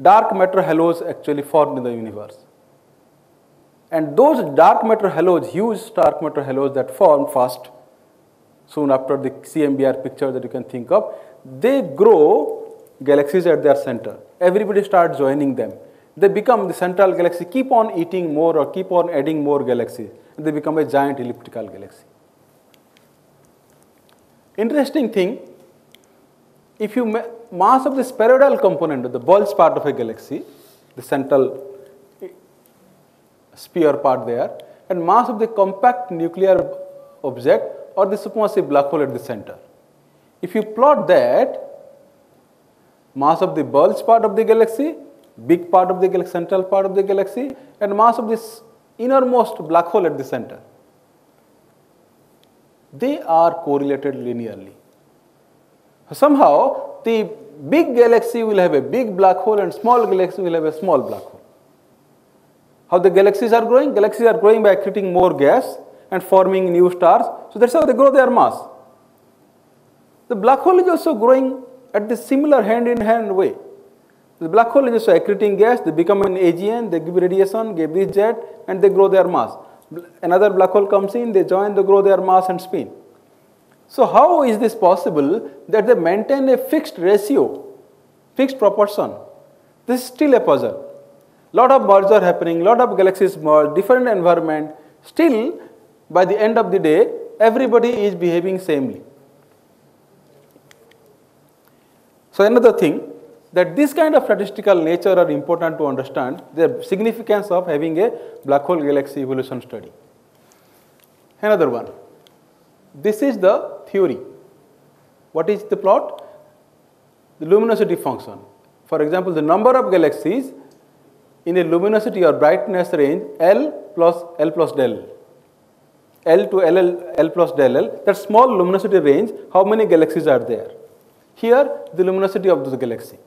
Speaker 1: dark matter halos actually formed in the universe. And those dark matter halos, huge dark matter halos that form first, soon after the CMBR picture that you can think of, they grow galaxies at their center. Everybody starts joining them. They become the central galaxy, keep on eating more or keep on adding more galaxies. And they become a giant elliptical galaxy. Interesting thing, if you ma- mass of the spheroidal component, the bulge part of a galaxy, the central sphere part there, and mass of the compact nuclear object or the supermassive black hole at the center. If you plot that, mass of the bulge part of the galaxy, big part of the galaxy, central part of the galaxy, and mass of this innermost black hole at the center. They are correlated linearly. Somehow, the big galaxy will have a big black hole and small galaxy will have a small black hole. How the galaxies are growing? Galaxies are growing by accreting more gas and forming new stars. So that's how they grow their mass. The black hole is also growing at the similar hand in hand way. The black hole is also accreting gas, they become an AGN, they give radiation, give this jet, and they grow their mass. Another black hole comes in, they join, they grow their mass and spin. So, how is this possible that they maintain a fixed ratio, fixed proportion? This is still a puzzle. Lot of merger happening, lot of galaxies merge, different environment. Still, by the end of the day, everybody is behaving samely. So another thing that this kind of statistical nature are important to understand the significance of having a black hole galaxy evolution study. Another one. This is the theory. What is the plot? The luminosity function. For example, the number of galaxies in a luminosity or brightness range L plus L plus del L. To LL, L plus del L, that small luminosity range, how many galaxies are there? Here, the luminosity of the galaxy.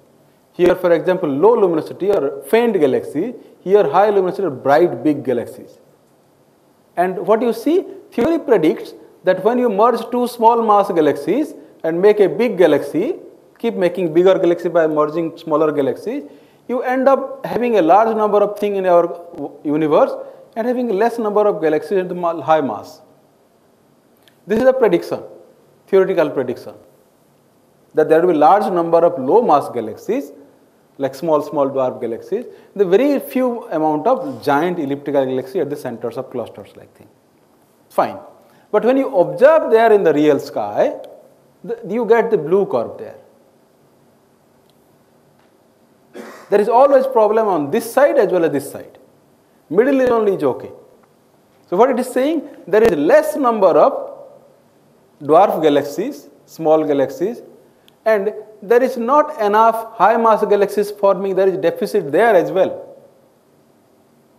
Speaker 1: Here, for example, low luminosity or faint galaxy. Here, high luminosity or bright big galaxies. And what you see, theory predicts that when you merge two small mass galaxies and make a big galaxy, keep making bigger galaxy by merging smaller galaxies, you end up having a large number of things in our universe and having less number of galaxies the high mass. This is a prediction, theoretical prediction, that there will be large number of low mass galaxies, like small, small dwarf galaxies, the very few amount of giant elliptical galaxy at the centers of clusters like thing. Fine. But when you observe there in the real sky, the, you get the blue curve there. There is always problem on this side as well as this side. Middle is only is okay. So what it is saying, there is less number of dwarf galaxies, small galaxies, and there is not enough high mass galaxies forming, there is deficit there as well.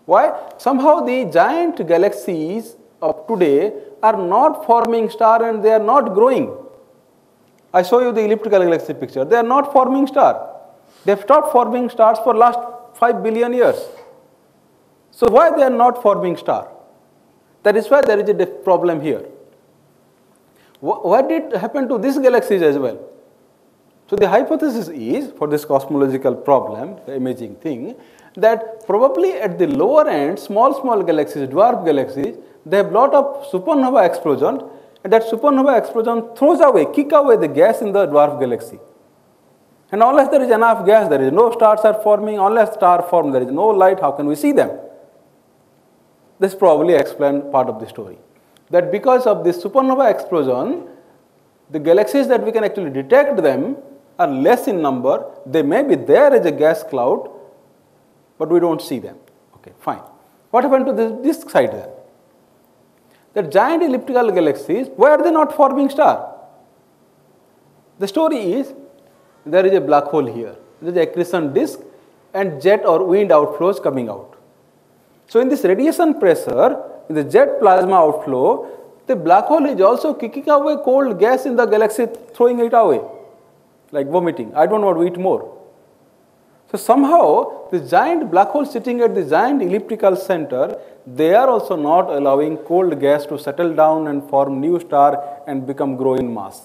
Speaker 1: Why? Somehow the giant galaxies of today are not forming star and they are not growing. I show you the elliptical galaxy picture. They are not forming star. They have stopped forming stars for last 5 billion years. So why they are not forming star? That is why there is a problem here. What did happen to these galaxies as well? So the hypothesis is for this cosmological problem, the imaging thing, that probably at the lower end, small small galaxies, dwarf galaxies, they have lot of supernova explosion, and that supernova explosion throws away, kick away the gas in the dwarf galaxy. And unless there is enough gas, there is no stars are forming. Unless star form, there is no light. How can we see them? This probably explain part of the story. That because of this supernova explosion, the galaxies that we can actually detect them are less in number. They may be there as a gas cloud, but we don't see them. Okay, fine. What happened to this, this side then? The giant elliptical galaxies, why are they not forming star? The story is there is a black hole here. There is accretion disk and jet or wind outflows coming out. So in this radiation pressure, in the jet plasma outflow, the black hole is also kicking away cold gas in the galaxy, throwing it away, like vomiting. I don't want to eat more. So somehow, the giant black hole sitting at the giant elliptical center, they are also not allowing cold gas to settle down and form new star and become grow in mass.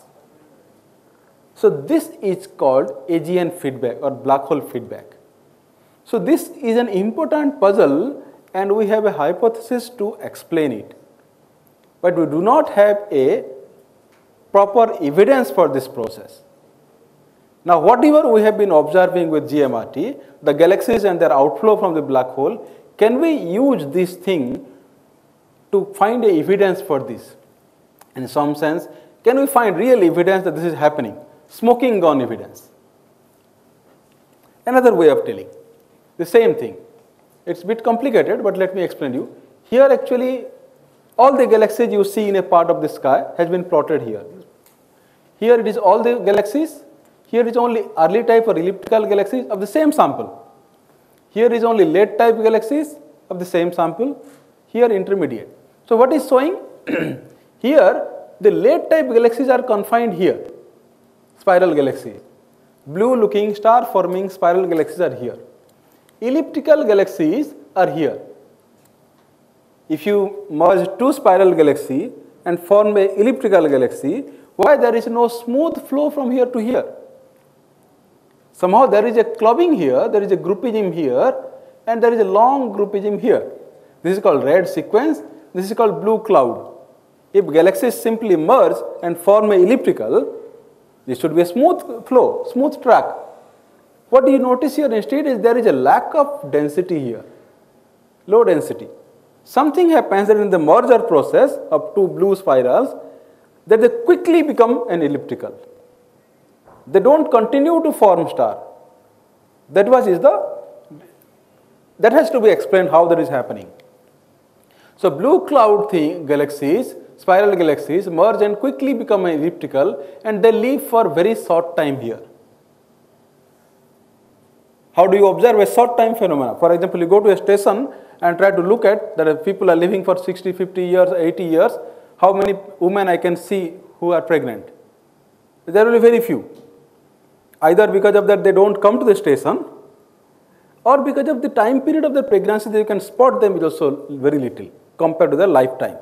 Speaker 1: So this is called AGN feedback or black hole feedback. So this is an important puzzle and we have a hypothesis to explain it. But we do not have a proper evidence for this process. Now whatever we have been observing with GMRT, the galaxies and their outflow from the black hole, can we use this thing to find a evidence for this? In some sense, can we find real evidence that this is happening? Smoking gun evidence. Another way of telling the same thing. It's a bit complicated, but let me explain you. Here actually, all the galaxies you see in a part of the sky has been plotted here. Here it is all the galaxies. Here is only early type or elliptical galaxies of the same sample. Here is only late type galaxies of the same sample. Here intermediate. So what is showing? here the late type galaxies are confined here. Spiral galaxy. Blue looking star forming spiral galaxies are here. Elliptical galaxies are here. If you merge two spiral galaxy and form a elliptical galaxy, why there is no smooth flow from here to here? Somehow there is a clubbing here, there is a groupism here, and there is a long groupism here. This is called red sequence, this is called blue cloud. If galaxies simply merge and form a elliptical, this should be a smooth flow, smooth track. What do you notice here instead is there is a lack of density here, low density. Something happens that in the merger process of two blue spirals that they quickly become an elliptical. They don't continue to form star. That was is the that has to be explained how that is happening. So blue cloud thing, galaxies, spiral galaxies merge and quickly become elliptical and they live for very short time here. How do you observe a short time phenomena? For example, you go to a station and try to look at that people are living for 60, 50 years, 80 years. How many women I can see who are pregnant? There will be very few. Either because of that they don't come to the station or because of the time period of their pregnancy you can spot them also very little compared to their lifetime.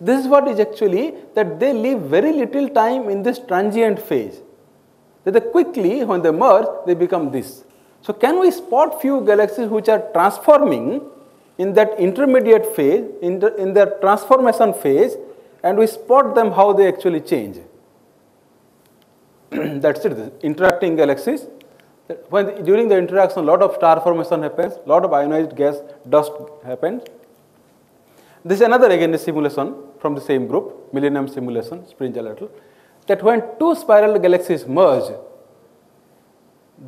Speaker 1: This is what is actually that they live very little time in this transient phase. That they quickly, when they merge, they become this. So can we spot few galaxies which are transforming in that intermediate phase, in, the, in their transformation phase, and we spot them how they actually change? That's it, interacting galaxies. When during the interaction, a lot of star formation happens, lot of ionized gas, dust happens. This is another again a simulation from the same group, Millennium simulation, Springel et al, that when two spiral galaxies merge,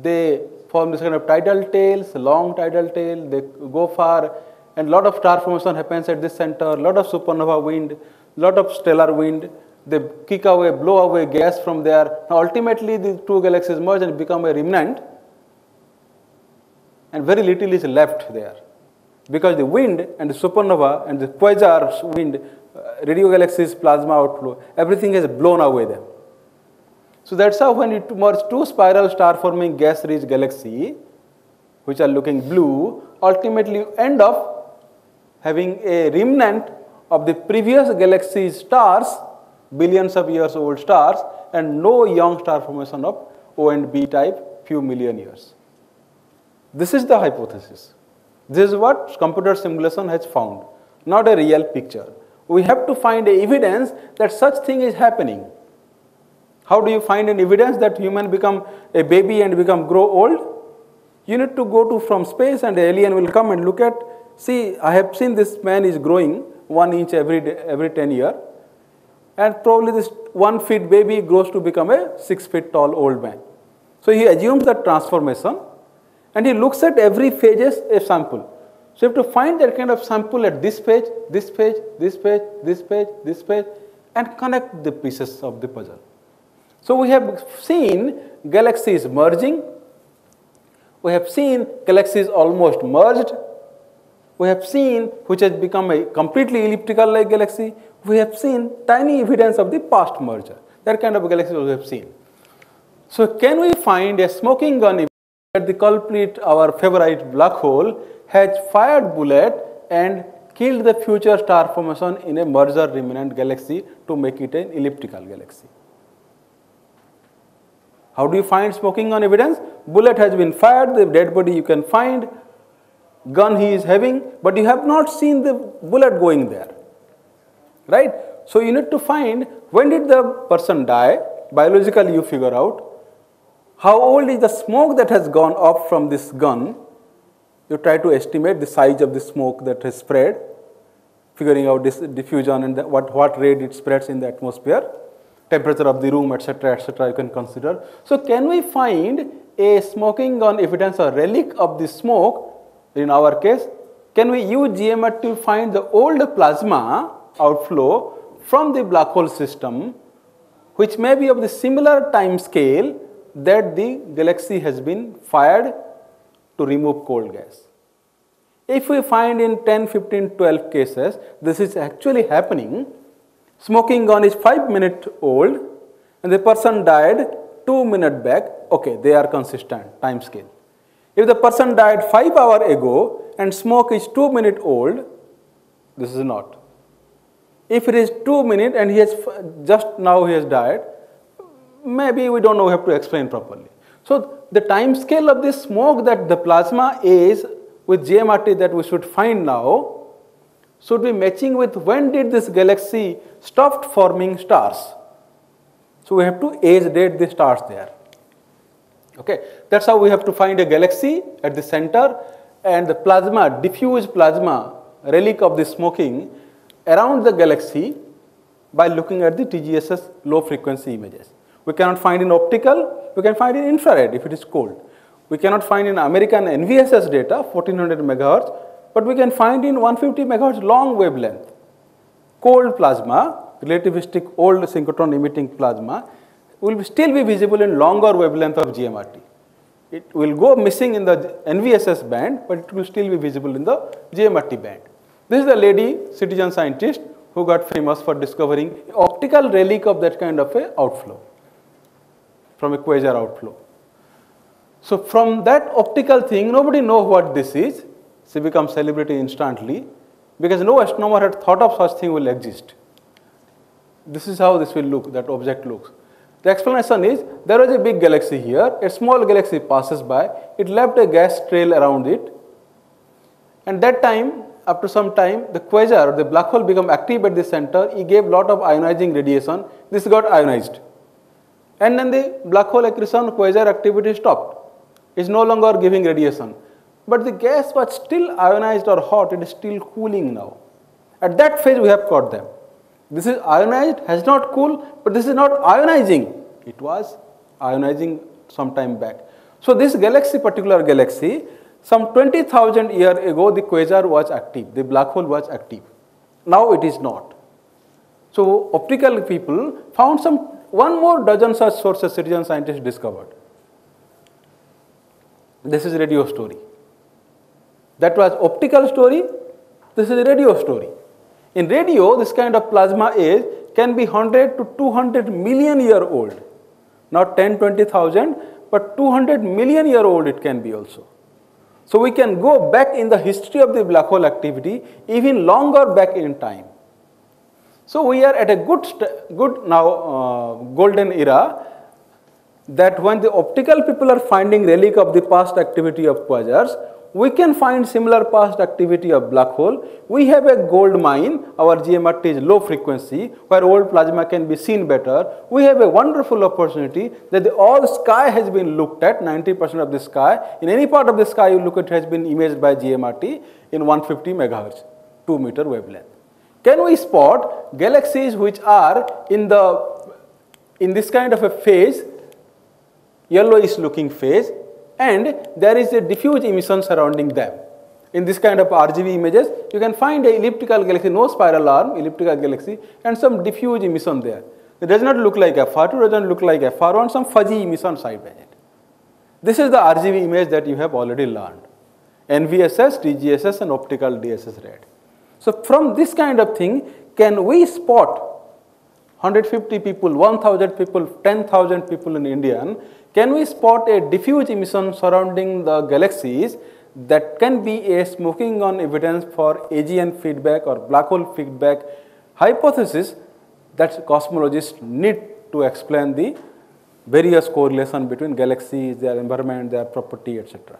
Speaker 1: they form this kind of tidal tails, long tidal tail, they go far, and lot of star formation happens at this center, lot of supernova wind, lot of stellar wind, they kick away, blow away gas from there. Now ultimately the two galaxies merge and become a remnant, and very little is left there. Because the wind and the supernova and the quasars wind, uh, radio galaxies plasma outflow, everything has blown away them. So that's how when it merge two spiral star forming gas rich galaxy, which are looking blue, ultimately you end up having a remnant of the previous galaxy stars, billions of years old stars, and no young star formation of O and B type few million years. This is the hypothesis. This is what computer simulation has found, not a real picture. We have to find evidence that such thing is happening. How do you find an evidence that human become a baby and become grow old? You need to go to from space and alien will come and look at, see, I have seen this man is growing one inch every day, every 10 year and probably this one feet baby grows to become a six feet tall old man. So he assumes that transformation and he looks at every phases a sample. So you have to find that kind of sample at this page, this page, this page, this page, this page and connect the pieces of the puzzle. So we have seen galaxies merging, we have seen galaxies almost merged, we have seen which has become a completely elliptical like galaxy, we have seen tiny evidence of the past merger. That kind of galaxies we have seen. So can we find a smoking gun that the culprit, our favorite black hole, has fired bullet and killed the future star formation in a merger remnant galaxy to make it an elliptical galaxy. How do you find smoking gun evidence? Bullet has been fired, the dead body you can find, gun he is having, but you have not seen the bullet going there. Right? So you need to find when did the person die, biologically you figure out, how old is the smoke that has gone off from this gun, you try to estimate the size of the smoke that has spread, figuring out this diffusion and the, what, what rate it spreads in the atmosphere, temperature of the room, etc., etc. you can consider. So can we find a smoking gun evidence or relic of the smoke in our case, can we use GMR to find the old plasma outflow from the black hole system which may be of the similar time scale that the galaxy has been fired to remove cold gas. If we find in 10, 15, 12 cases this is actually happening, smoking gun is 5 minutes old and the person died 2 minutes back, okay, they are consistent time scale. If the person died 5 hour ago and smoke is 2 minute old, this is not. If it is 2 minute and he has just now he has died, maybe we don't know, we have to explain properly. So the time scale of this smoke that the plasma is with GMRT that we should find now should be matching with when did this galaxy stopped forming stars. So we have to age date the stars there. Okay, that's how we have to find a galaxy at the center and the plasma, diffuse plasma, relic of the smoking around the galaxy by looking at the TGSS low frequency images. We cannot find in optical, we can find in infrared if it is cold. We cannot find in American NVSS data 1400 megahertz, but we can find in 150 megahertz long wavelength. Cold plasma, relativistic old synchrotron emitting plasma will still be visible in longer wavelength of GMRT. It will go missing in the NVSS band, but it will still be visible in the GMRT band. This is the lady citizen scientist who got famous for discovering optical relic of that kind of a outflow from a quasar outflow. So from that optical thing, nobody know what this is. She becomes celebrity instantly because no astronomer had thought of such thing will exist. This is how this will look, that object looks. The explanation is there was a big galaxy here, a small galaxy passes by, it left a gas trail around it and that time after some time the quasar the black hole become active at the center, it gave lot of ionizing radiation, this got ionized and then the black hole accretion quasar activity stopped, it is no longer giving radiation but the gas was still ionized or hot, it is still cooling now. At that phase we have caught them. This is ionized, has not cooled, but this is not ionizing. It was ionizing some time back. So this galaxy, particular galaxy, some 20,000 year ago the quasar was active, the black hole was active. Now it is not. So optical people found some one more dozen such sources citizen scientists discovered. This is radio story. That was optical story. This is radio story. In radio, this kind of plasma age can be 100 to 200 million year old. Not 10, 20,000, but 200 million year old it can be also. So we can go back in the history of the black hole activity even longer back in time. So we are at a good, good now uh, golden era that when the optical people are finding relic of the past activity of quasars, we can find similar past activity of black hole. We have a gold mine, our GMRT is low frequency, where old plasma can be seen better. We have a wonderful opportunity that the all sky has been looked at, 90% of the sky. In any part of the sky you look at has been imaged by GMRT in 150 megahertz, 2 meter wavelength. Can we spot galaxies which are in the in this kind of a phase, yellowish looking phase and there is a diffuse emission surrounding them. In this kind of RGB images, you can find a elliptical galaxy, no spiral arm, elliptical galaxy and some diffuse emission there. It does not look like FR2, does not look like a FR1, some fuzzy emission side by it. This is the RGB image that you have already learned. NVSS, TGSS and optical DSS red. So from this kind of thing, can we spot 150 people, 1000 people, 10,000 people in India can we spot a diffuse emission surrounding the galaxies that can be a smoking gun evidence for AGN feedback or black hole feedback hypothesis that cosmologists need to explain the various correlation between galaxies, their environment, their property, etc.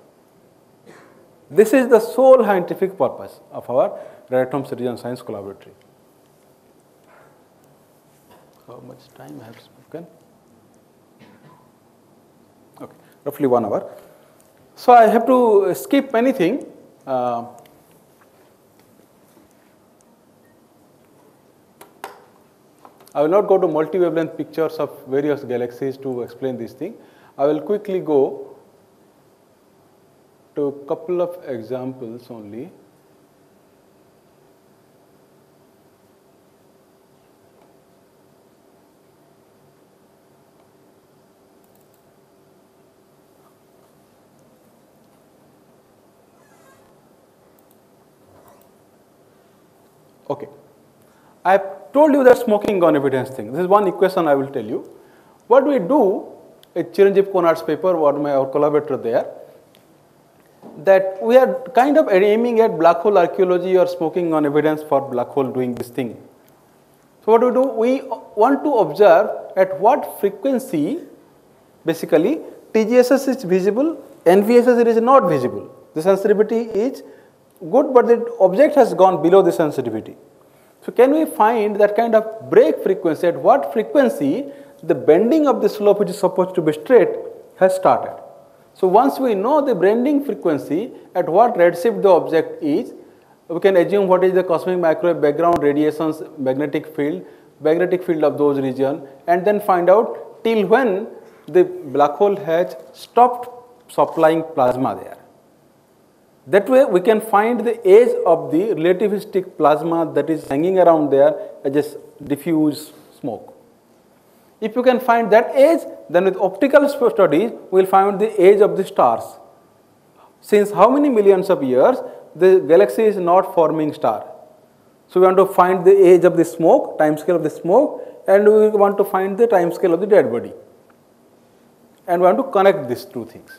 Speaker 1: This is the sole scientific purpose of our Rad@Home Citizen Science Collaboratory. How much time I have spoken? Okay, roughly one hour. So I have to skip anything. Uh, I will not go to multi-wavelength pictures of various galaxies to explain this thing. I will quickly go to a couple of examples only. Okay. I told you that smoking gun evidence thing. This is one equation I will tell you. What we do, Chiranjib Konar's paper, what my our collaborator there, that we are kind of aiming at black hole archaeology or smoking gun evidence for black hole doing this thing. So what do we do? We want to observe at what frequency, basically, TGSS is visible, NVSS is not visible. The sensitivity is good, but the object has gone below the sensitivity. So can we find that kind of break frequency, at what frequency the bending of the slope which is supposed to be straight has started. So once we know the bending frequency, at what redshift the object is, we can assume what is the cosmic microwave background radiations, magnetic field, magnetic field of those region and then find out till when the black hole has stopped supplying plasma there. That way we can find the age of the relativistic plasma that is hanging around there as just diffuse smoke. If you can find that age, then with optical studies, we will find the age of the stars. Since how many millions of years, the galaxy is not forming star. So we want to find the age of the smoke, time scale of the smoke, and we want to find the time scale of the dead body. And we want to connect these two things.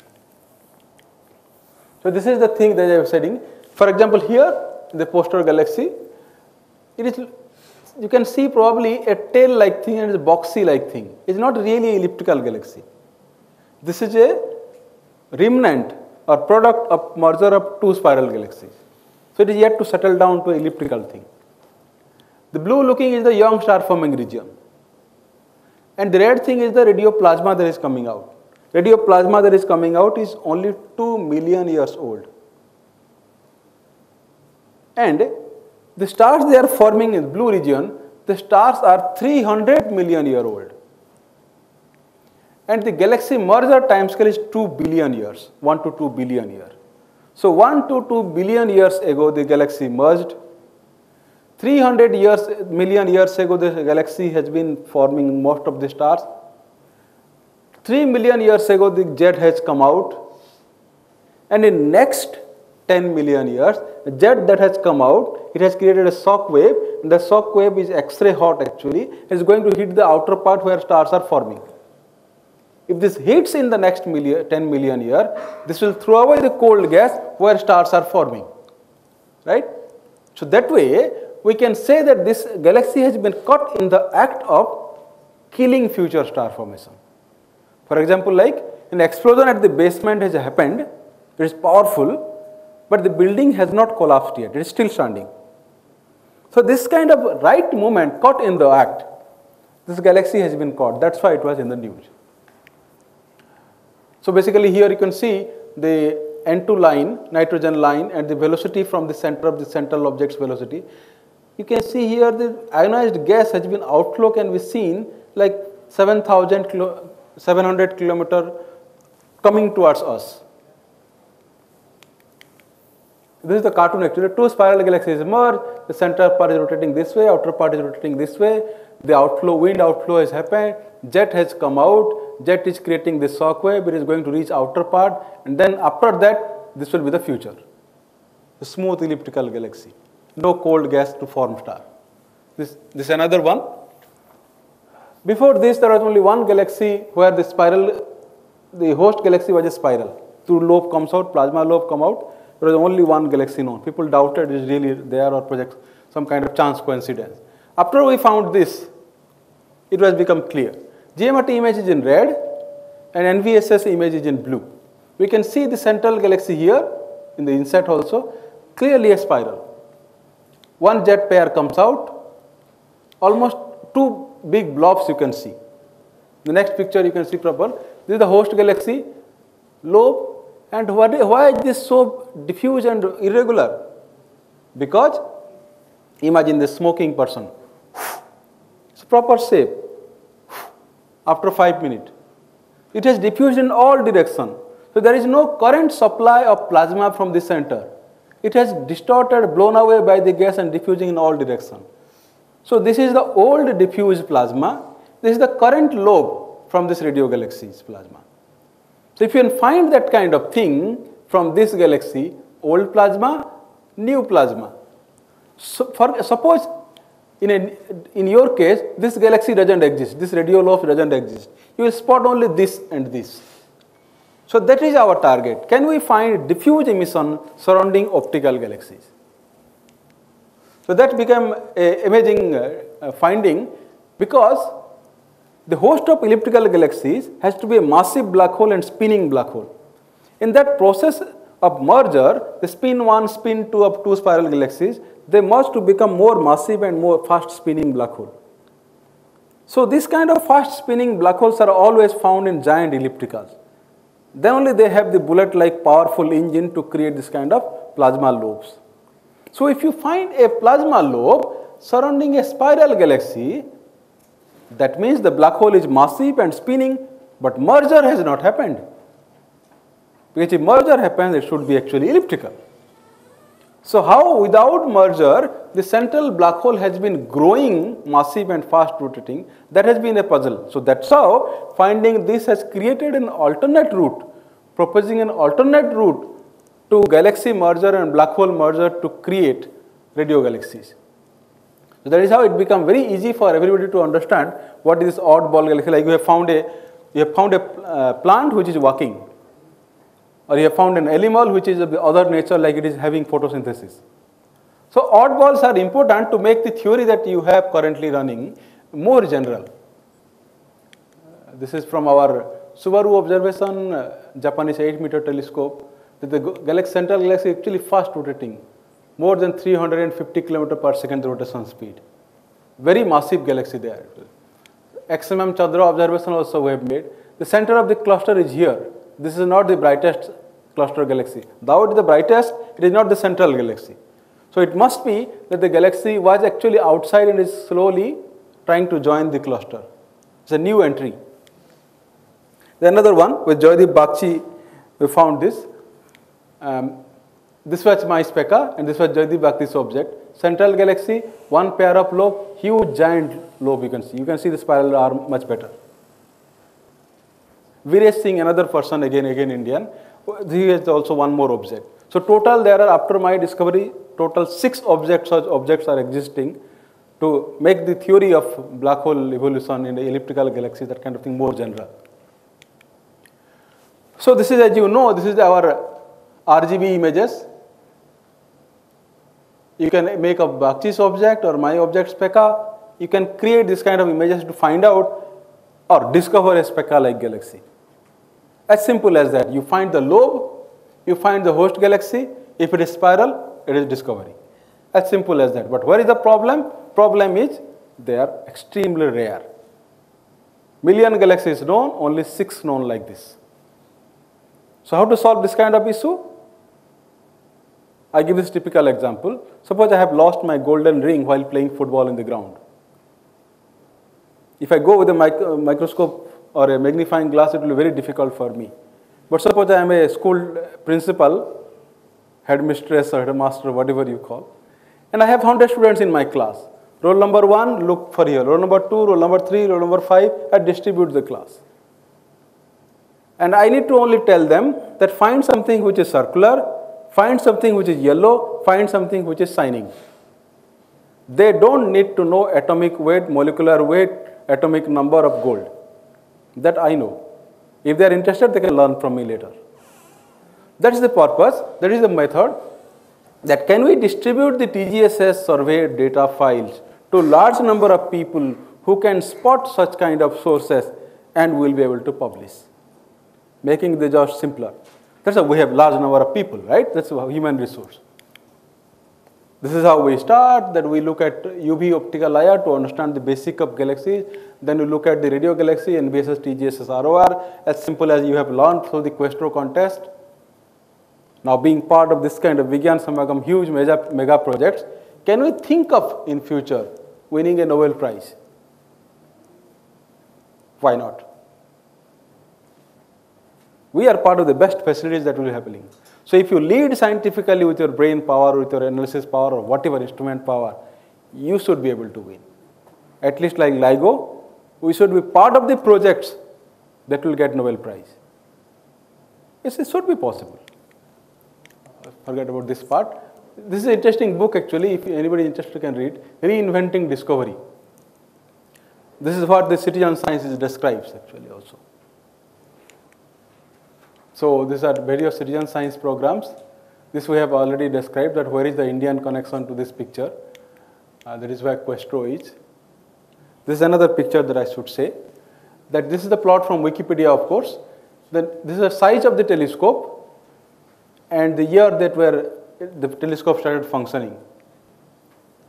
Speaker 1: So this is the thing that I was saying. For example, here the poster galaxy, it is you can see probably a tail-like thing and a boxy-like thing. It's not really elliptical galaxy. This is a remnant or product of merger of two spiral galaxies. So it is yet to settle down to elliptical thing. The blue looking is the young star forming region. And the red thing is the radio plasma that is coming out. Radioplasma that is coming out is only 2 million years old. And the stars they are forming in blue region, the stars are 300 million year old. And the galaxy merger timescale is 2 billion years, 1 to 2 billion years. So 1 to 2 billion years ago the galaxy merged. 300 years, million years ago the galaxy has been forming most of the stars. 3 million years ago the jet has come out and in next 10 million years. The jet that has come out, it has created a shock wave. And the shock wave is X-ray hot actually. It's going to hit the outer part where stars are forming. If this hits in the next million, 10 million year, this will throw away the cold gas where stars are forming. Right? So that way, we can say that this galaxy has been caught in the act of killing future star formation. For example, like an explosion at the basement has happened, it is powerful, but the building has not collapsed yet, it is still standing. So this kind of right moment caught in the act, this galaxy has been caught, that's why it was in the news. So basically here you can see the N2 line, nitrogen line and the velocity from the center of the central object's velocity. You can see here the ionized gas has been outflow can be seen like 7000 kilo, 700 kilometer coming towards us. This is the cartoon actually. Two spiral galaxies merge. The center part is rotating this way, outer part is rotating this way. The outflow, wind outflow has happened. Jet has come out. Jet is creating this shock wave. It is going to reach outer part, and then after that, this will be the future. Smooth elliptical galaxy. No cold gas to form star. This this is another one. Before this, there was only one galaxy where the spiral, the host galaxy was a spiral. Two lobe comes out, plasma lobe come out. There was only one galaxy known. People doubted it is really there or project some kind of chance coincidence. After we found this, it was become clear. GMRT image is in red and NVSS image is in blue. We can see the central galaxy here in the inset also, clearly a spiral. One jet pair comes out, almost two big blobs you can see. The next picture you can see proper. This is the host galaxy lobe and why is this so diffuse and irregular? Because imagine the smoking person. It's proper shape after 5 minutes. It has diffused in all direction. So there is no current supply of plasma from the center. It has distorted, blown away by the gas and diffusing in all direction. So this is the old diffuse plasma. This is the current lobe from this radio galaxy's plasma. So if you can find that kind of thing from this galaxy, old plasma, new plasma. So for, suppose in, a, in your case, this galaxy doesn't exist, this radio lobe doesn't exist. You will spot only this and this. So that is our target. Can we find diffuse emission surrounding optical galaxies? So that became a amazing uh, finding because the host of elliptical galaxies has to be a massive black hole and spinning black hole. In that process of merger, the spin 1, spin 2 of two spiral galaxies, they merge to become more massive and more fast spinning black hole. So this kind of fast spinning black holes are always found in giant ellipticals. Then only they have the bullet-like powerful engine to create this kind of plasma lobes. So if you find a plasma lobe surrounding a spiral galaxy, that means the black hole is massive and spinning, but merger has not happened. Because if merger happens, it should be actually elliptical. So how without merger, the central black hole has been growing massive and fast rotating, that has been a puzzle. So that's how finding this has created an alternate route, proposing an alternate route to galaxy merger and black hole merger to create radio galaxies. So that is how it become very easy for everybody to understand what is this oddball galaxy. Like you have found a you have found a uh, plant which is walking, or you have found an animal which is of the other nature, like it is having photosynthesis. So oddballs are important to make the theory that you have currently running more general. This is from our Subaru observation, uh, Japanese 8 meter telescope. That the galaxy, central galaxy is actually fast rotating more than 350 km per second rotation speed. Very massive galaxy there. XMM Chandra observation also we have made. The center of the cluster is here. This is not the brightest cluster galaxy. Though it is the brightest, it is not the central galaxy. So it must be that the galaxy was actually outside and is slowly trying to join the cluster. It's a new entry. Then another one with Joydeep Bagchi, we found this. Um, this was my Speca and this was Joydeep Bagchi's object. Central galaxy, one pair of lobe, huge giant lobe you can see. You can see the spiral arm much better. Viresh Singh, another person, again, again Indian, he has also one more object. So total there are, after my discovery, total six objects such objects are existing to make the theory of black hole evolution in the elliptical galaxy, that kind of thing more general. So this is, as you know, this is our RGB images. You can make a Bagchi's object or my object Speca. You can create this kind of images to find out or discover a Speca-like galaxy. As simple as that. You find the lobe, you find the host galaxy. If it is spiral, it is discovery. As simple as that. But where is the problem? Problem is they are extremely rare. Million galaxies known, only six known like this. So how to solve this kind of issue? I give this typical example. Suppose I have lost my golden ring while playing football in the ground. If I go with a mic- uh, microscope or a magnifying glass, it will be very difficult for me. But suppose I am a school principal, headmistress or headmaster, whatever you call, and I have 100 students in my class. Roll number one, look for here. Roll number two, roll number three, roll number five, I distribute the class. And I need to only tell them that find something which is circular, find something which is yellow, find something which is shining. They don't need to know atomic weight, molecular weight, atomic number of gold. That I know. If they are interested, they can learn from me later. That is the purpose, that is the method. That can we distribute the TGSS survey data files to large number of people who can spot such kind of sources and will be able to publish making the job simpler. That's why we have large number of people, right? That's human resource. This is how we start, that we look at UV optical IR to understand the basic of galaxies. Then we look at the radio galaxy, NVSS, TGSS, ROR, as simple as you have learned through the Questro contest. Now being part of this kind of Vigyan Samagam huge mega, mega projects, can we think of in future winning a Nobel Prize? Why not? We are part of the best facilities that will be happening. So if you lead scientifically with your brain power, with your analysis power, or whatever instrument power, you should be able to win. At least like LIGO, we should be part of the projects that will get Nobel Prize. Yes, it should be possible. Forget about this part. This is an interesting book actually, if anybody interested can read, Reinventing Discovery. This is what the citizen sciences describes actually also. So these are various citizen science programs. This we have already described that where is the Indian connection to this picture. Uh, that is where Questro is. This is another picture that I should say. That this is the plot from Wikipedia of course. Then this is the size of the telescope and the year that where the telescope started functioning.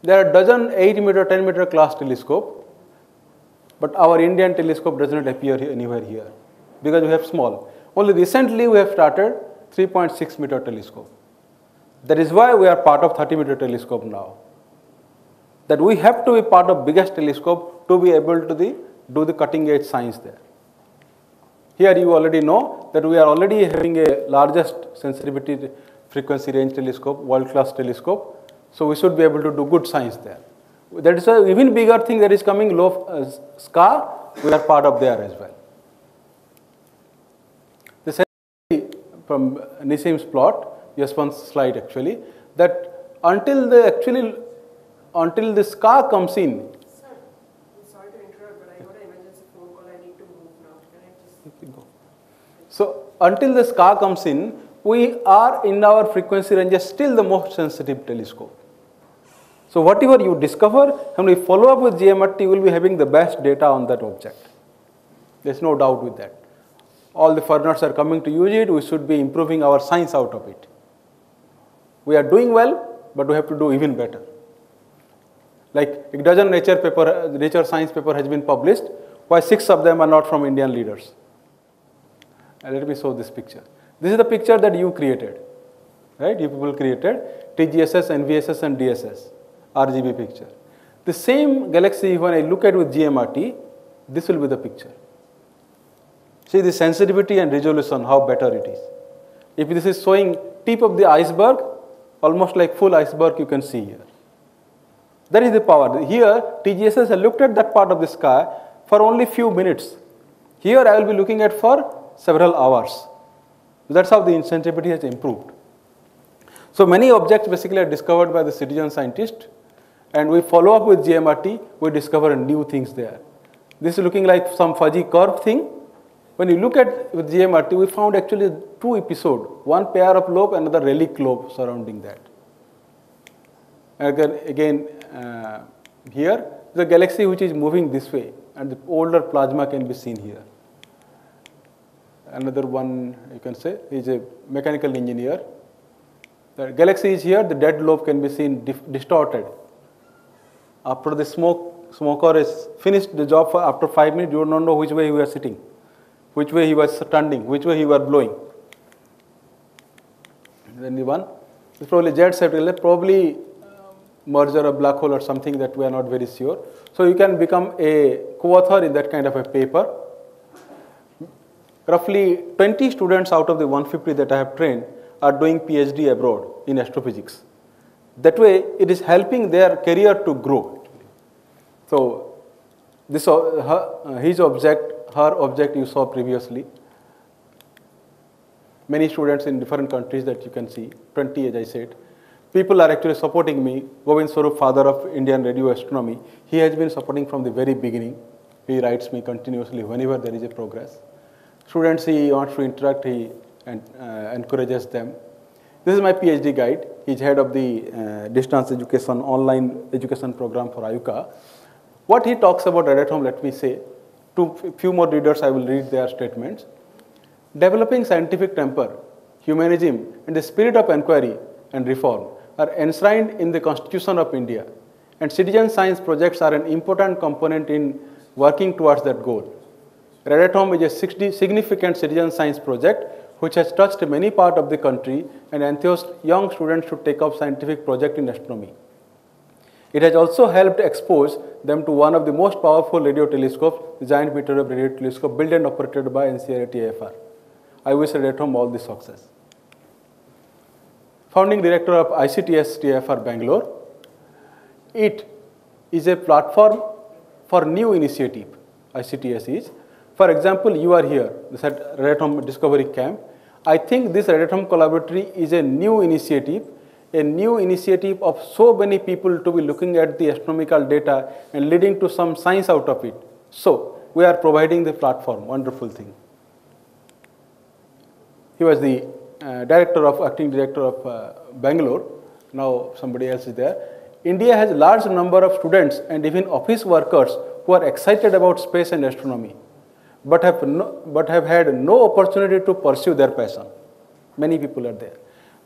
Speaker 1: There are dozen 8 meter, 10 meter class telescope, but our Indian telescope does not appear anywhere here because we have small. Only recently we have started 3.6 meter telescope. That is why we are part of 30 meter telescope now. That we have to be part of biggest telescope to be able to the, do the cutting edge science there. Here you already know that we are already having a largest sensitivity frequency range telescope, world class telescope. So we should be able to do good science there. That is a even bigger thing that is coming low uh, SKA, we are part of there as well. This is from Nissim's plot, just one slide actually, that until the actually until this car comes in,
Speaker 2: Sir, I'm sorry to interrupt, but I got an emergency phone call. I need to move now. Can I just? Go.
Speaker 1: So until this car comes in, we are in our frequency range still the most sensitive telescope. So whatever you discover, when we follow up with GMRT, you will be having the best data on that object. There's no doubt with that. All the foreigners are coming to use it, we should be improving our science out of it. We are doing well, but we have to do even better. Like a dozen nature paper, nature science paper has been published, why six of them are not from Indian leaders? And let me show this picture. This is the picture that you created, right? You people created TGSS, NVSS, and DSS, RGB picture. The same galaxy, when I look at with GMRT, this will be the picture. See the sensitivity and resolution, how better it is. If this is showing tip of the iceberg, almost like full iceberg you can see here. That is the power. Here, TGSS has looked at that part of the sky for only few minutes. Here I will be looking at for several hours. That's how the sensitivity has improved. So many objects basically are discovered by the citizen scientist, and we follow up with GMRT, we discover new things there. This is looking like some fuzzy curve thing. When you look at with GMRT, we found actually two episodes, one pair of lobe, and another relic lobe surrounding that. Again, again uh, here, the galaxy which is moving this way, and the older plasma can be seen here. Another one, you can say, is a mechanical engineer. The galaxy is here, the dead lobe can be seen distorted. After the smoke, smoker is finished the job for after five minutes, you don't know which way he are sitting, which way he was standing, which way he was blowing. Then the probably jet set, probably merger of black hole or something that we are not very sure. So you can become a co-author in that kind of a paper. Roughly 20 students out of the 150 that I have trained are doing PhD abroad in astrophysics. That way, it is helping their career to grow. So, this uh, uh, his object, her object you saw previously. Many students in different countries that you can see, 20 as I said. People are actually supporting me. Govind Swarup, father of Indian radio astronomy, he has been supporting from the very beginning. He writes me continuously whenever there is a progress. Students he wants to interact, he and, uh, encourages them. This is my PhD guide. He's head of the uh, distance education, online education program for IUCAA. What he talks about at home, let me say, to few more readers, I will read their statements. Developing scientific temper, humanism, and the spirit of inquiry and reform are enshrined in the Constitution of India, and citizen science projects are an important component in working towards that goal. Rad@Home is a significant citizen science project which has touched many parts of the country and enthused young students to take up scientific project in astronomy. It has also helped expose them to one of the most powerful radio telescopes, the Giant Metrewave Radio Telescope, built and operated by NCRA-TIFR. I wish Rad@Home all the success founding director of ICTS-TIFR Bangalore. It is a platform for new initiative, ICTS is. For example, you are here, this at Red at Discovery Camp. I think this Rad@Home Collaboratory is a new initiative, a new initiative of so many people to be looking at the astronomical data and leading to some science out of it. So, we are providing the platform, wonderful thing. He was the uh, director of acting director of uh, Bangalore. Now somebody else is there. India has a large number of students and even office workers who are excited about space and astronomy, but have no, but have had no opportunity to pursue their passion. Many people are there.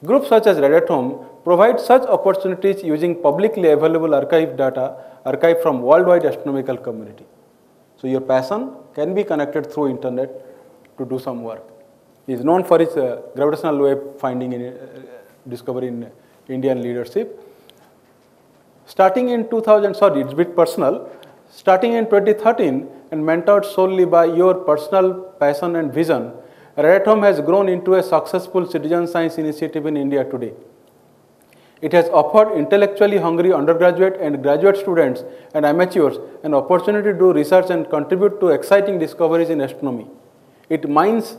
Speaker 1: Groups such as Rad@Home provide such opportunities using publicly available archive data archived from worldwide astronomical community. So your passion can be connected through internet to do some work. He is known for his uh, gravitational wave finding in, uh, discovery in Indian leadership. Starting in 2000, sorry, it's a bit personal. Starting in 2013 and mentored solely by your personal passion and vision, Red has grown into a successful citizen science initiative in India today. It has offered intellectually hungry undergraduate and graduate students and amateurs an opportunity to do research and contribute to exciting discoveries in astronomy. It mines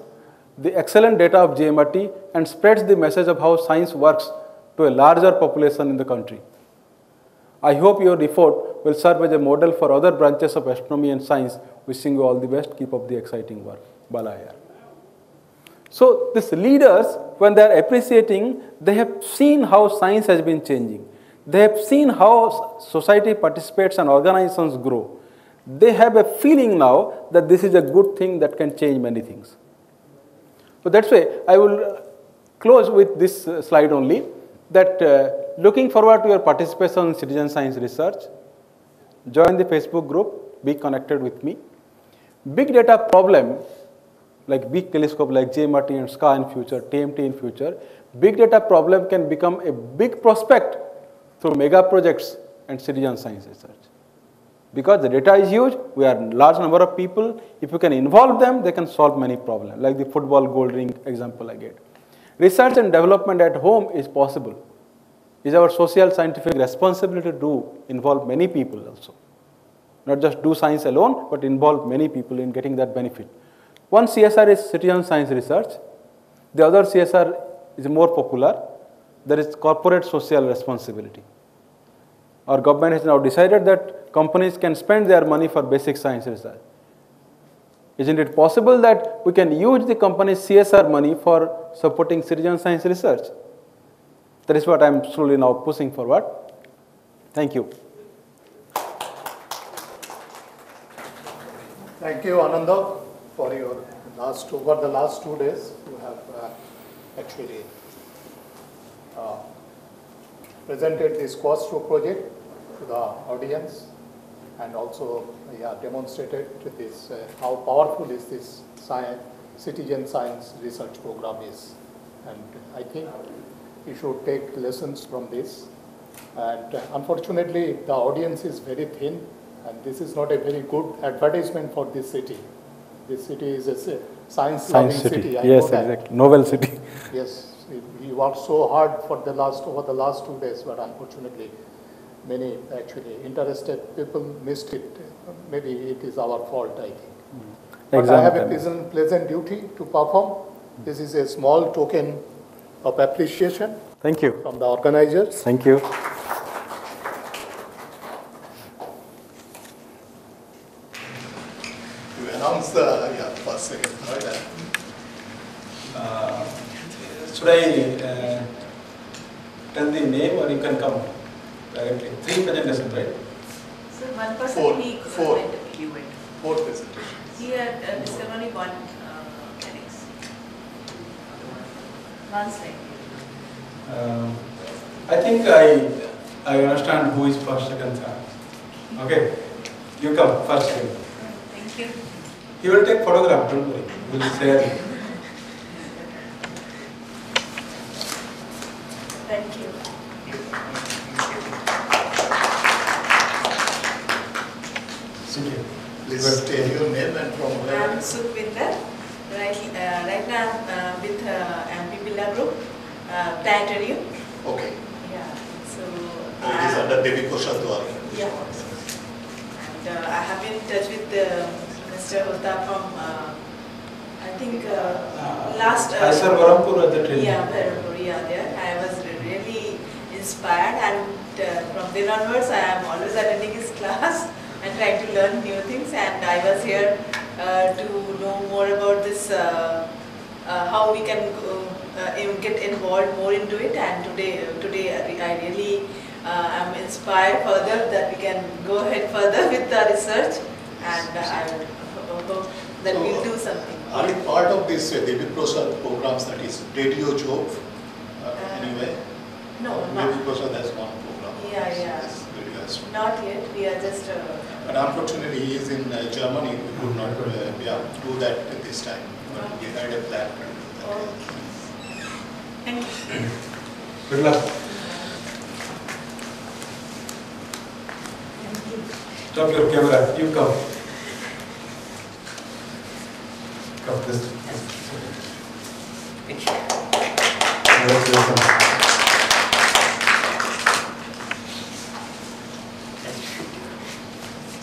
Speaker 1: the excellent data of GMRT and spreads the message of how science works to a larger population in the country. I hope your report will serve as a model for other branches of astronomy and science. Wishing you all the best. Keep up the exciting work. Bala Iyer. So these leaders, when they are appreciating, they have seen how science has been changing. They have seen how society participates and organizations grow. They have a feeling now that this is a good thing that can change many things. So that's why I will uh, close with this uh, slide only that uh, looking forward to your participation in citizen science research, join the Facebook group, be connected with me. Big data problem like big telescope like GMRT and SKA in future, TMT in future, big data problem can become a big prospect through mega projects and citizen science research. Because the data is huge, we are large number of people. If you can involve them, they can solve many problems, like the football gold ring example I gave. Research and development at home is possible. It's our social scientific responsibility to involve many people also. Not just do science alone, but involve many people in getting that benefit. One CSR is citizen science research. The other CSR is more popular. there is corporate social responsibility. Our government has now decided that companies can spend their money for basic science research. Isn't it possible that we can use the company's CSR money for supporting citizen science research? That is what I am slowly now pushing forward. Thank you.
Speaker 3: Thank you, Ananda, for your last, over the last two days, you have uh, actually uh, presented this Quastro project to the audience and also, yeah, demonstrated to this, uh, how powerful is this science, citizen science research program is. And I think you should take lessons from this. And uh, unfortunately, the audience is very thin, and this is not a very good advertisement for this city. This city is a science-loving
Speaker 1: Science
Speaker 3: city.
Speaker 1: city. Yes, exactly. Novel city.
Speaker 3: Yes, we- worked so hard for the last, over the last two days, but unfortunately, many actually interested people missed it. Maybe it is our fault, I think. But I have a pleasant, pleasant duty to perform. This is a small token of appreciation
Speaker 1: Thank you.
Speaker 3: from the organizers.
Speaker 1: Thank. You
Speaker 3: announce the, yeah, first, second, third.
Speaker 1: Uh, Should I uh, tell the name or you can come directly? Three presentations, right?
Speaker 4: So one person
Speaker 3: Four.
Speaker 4: week
Speaker 3: Four.
Speaker 4: went you went.
Speaker 3: Fourth presentation.
Speaker 4: He had uh, discovered only one uh, annex. One slide.
Speaker 1: Um, I think I, I understand who is first, second, third. Okay, you come first, second.
Speaker 4: Thank you.
Speaker 1: He will take photograph, don't worry. We'll share it.
Speaker 4: Thank you.
Speaker 1: Sit here.
Speaker 3: Please state your name and from
Speaker 4: I
Speaker 3: where.
Speaker 4: am Sukhvinder. Right, right now I'm uh, with uh, MP Birla Group, uh, planetarium.
Speaker 3: Okay.
Speaker 4: Yeah. So.
Speaker 3: Uh, It is
Speaker 4: uh,
Speaker 3: under Devi Prasad Duari.
Speaker 4: Yeah. And uh, I have been in touch with uh, Mr. Hota from, uh, I think, uh, last. uh,
Speaker 1: sir, Varampur at the training.
Speaker 4: Yeah, Perambur, yeah, there. I was really inspired and uh, from there onwards I am always attending his class and trying to learn new things and I was here uh, to know more about this, uh, how we can uh, get involved more into it and today, today I really uh, am inspired further that we can go ahead further with the research and I hope that we'll do something.
Speaker 3: Are you part of this uh, Devi Prasad programs that is Radio Job? Uh,
Speaker 4: Uh,
Speaker 3: Anyway?
Speaker 4: No,
Speaker 3: Devi
Speaker 4: not,
Speaker 3: Prasad has one program.
Speaker 4: Yeah, yeah.
Speaker 3: Yes, has one.
Speaker 4: not yet, we are just uh,
Speaker 3: But unfortunately, he is in uh, Germany, we could not uh, yeah, do that at this time.
Speaker 4: Thank you.
Speaker 1: Good luck. Stop your camera. You come. Come this. Congratulations.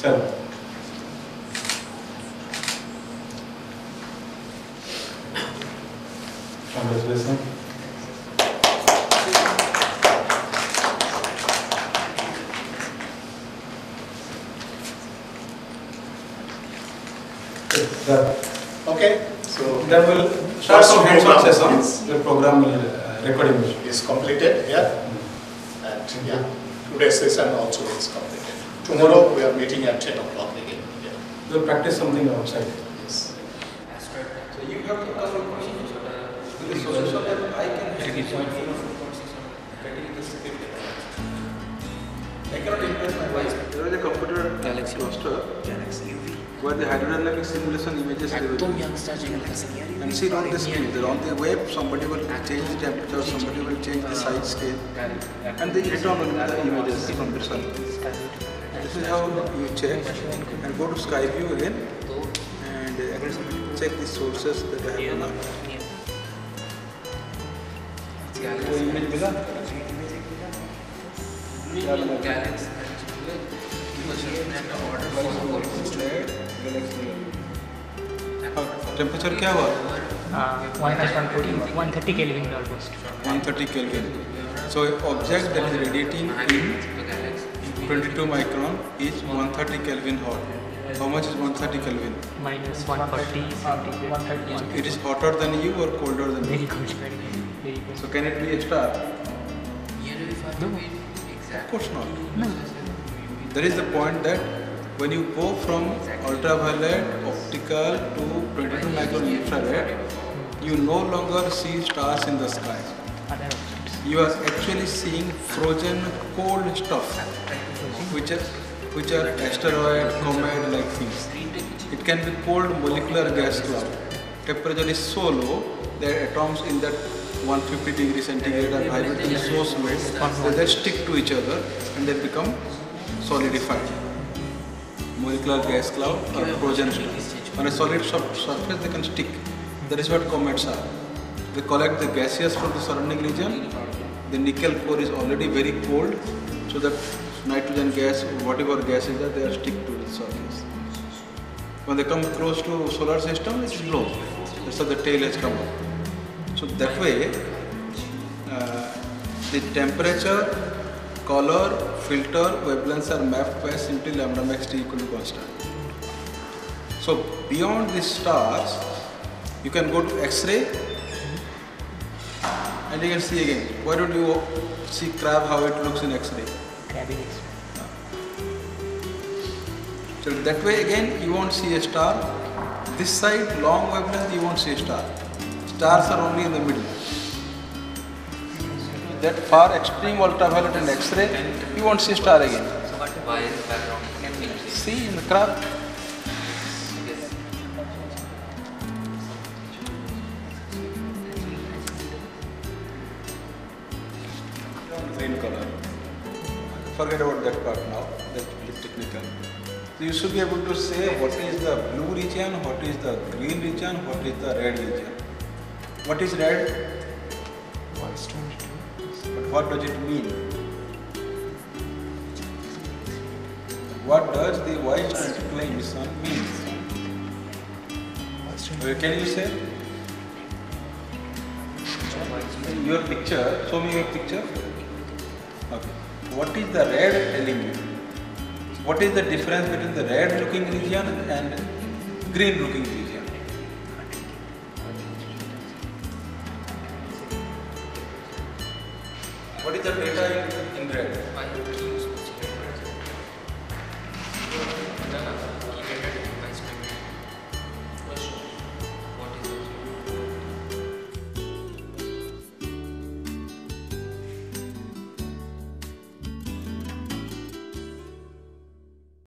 Speaker 1: चलो Congratulations. Okay, done.
Speaker 3: Okay, so
Speaker 1: Then we'll start some hands-on
Speaker 3: Program,
Speaker 1: session.
Speaker 3: yes.
Speaker 1: The program will uh, recording will.
Speaker 3: is completed, yeah? And yeah, today's session also is completed. Tomorrow, we are meeting at 10 o'clock again. Yeah.
Speaker 1: We'll practice something outside.
Speaker 3: Yes.
Speaker 1: So you have to cover questions with the sources of that I can help you point getting the script. I cannot impress my wife. There is a computer
Speaker 5: Galaxy.
Speaker 1: cluster
Speaker 5: Galaxy UV.
Speaker 1: where the hydrodynamic simulation images they will
Speaker 5: Atom youngster
Speaker 1: and see on the screen, there on the web somebody will change the temperature, somebody will change the size scale and they return only the images from the sun. This is how you check and go to Skyview again years. Check the sources that I have yeah. marked. Yeah. Temperature क्या हुआ
Speaker 6: 130 kelvin almost
Speaker 1: 130 kelvin so object that is radiating in 22 micron is 130 Kelvin hot. How much is 130 Kelvin?
Speaker 6: Minus one forty centigrade.
Speaker 1: It is hotter than you or colder than
Speaker 6: Very
Speaker 1: you?
Speaker 6: very good, very good.
Speaker 1: So can it be a star?
Speaker 6: No,
Speaker 1: Of course not. No. There is the point that when you go from ultraviolet optical to 22 micron infrared, you no longer see stars in the sky. You are actually seeing frozen cold stuff, which are which are asteroid, comet like things. It can be cold molecular gas cloud. Temperature is so low that atoms in that 150 degree centigrade are vibrating so sweet that they stick to each other and they become solidified. Molecular gas cloud or frozen stuff. On a solid surface they can stick. That is what comets are. They collect the gaseous from the surrounding region. The nickel core is already very cold, so that nitrogen gas, whatever gas is there, they are stick to the surface. When they come close to solar system, it's low. How the tail has come up. So that way, uh, the temperature, color, filter, wavelengths are mapped by simply lambda max T equal to constant. So beyond these stars, you can go to X-ray and you can see again. Why don't you see crab how it looks in X-ray? So that way again you won't see a star. This side long wavelength you won't see a star. Stars are only in the middle. That far extreme ultraviolet and X-ray you won't see a star again.
Speaker 5: Why is the background
Speaker 1: See in the crab. Forget about that part now. That's very technical. So you should be able to say what is the blue region, what is the green region, what is the red region. What is red? But what does it mean? What does the Y22 emission mean? Can you say? Your picture, show me your picture. Okay. What is the red telling you? What is the difference between the red looking region and green looking region? What is the data in, in red?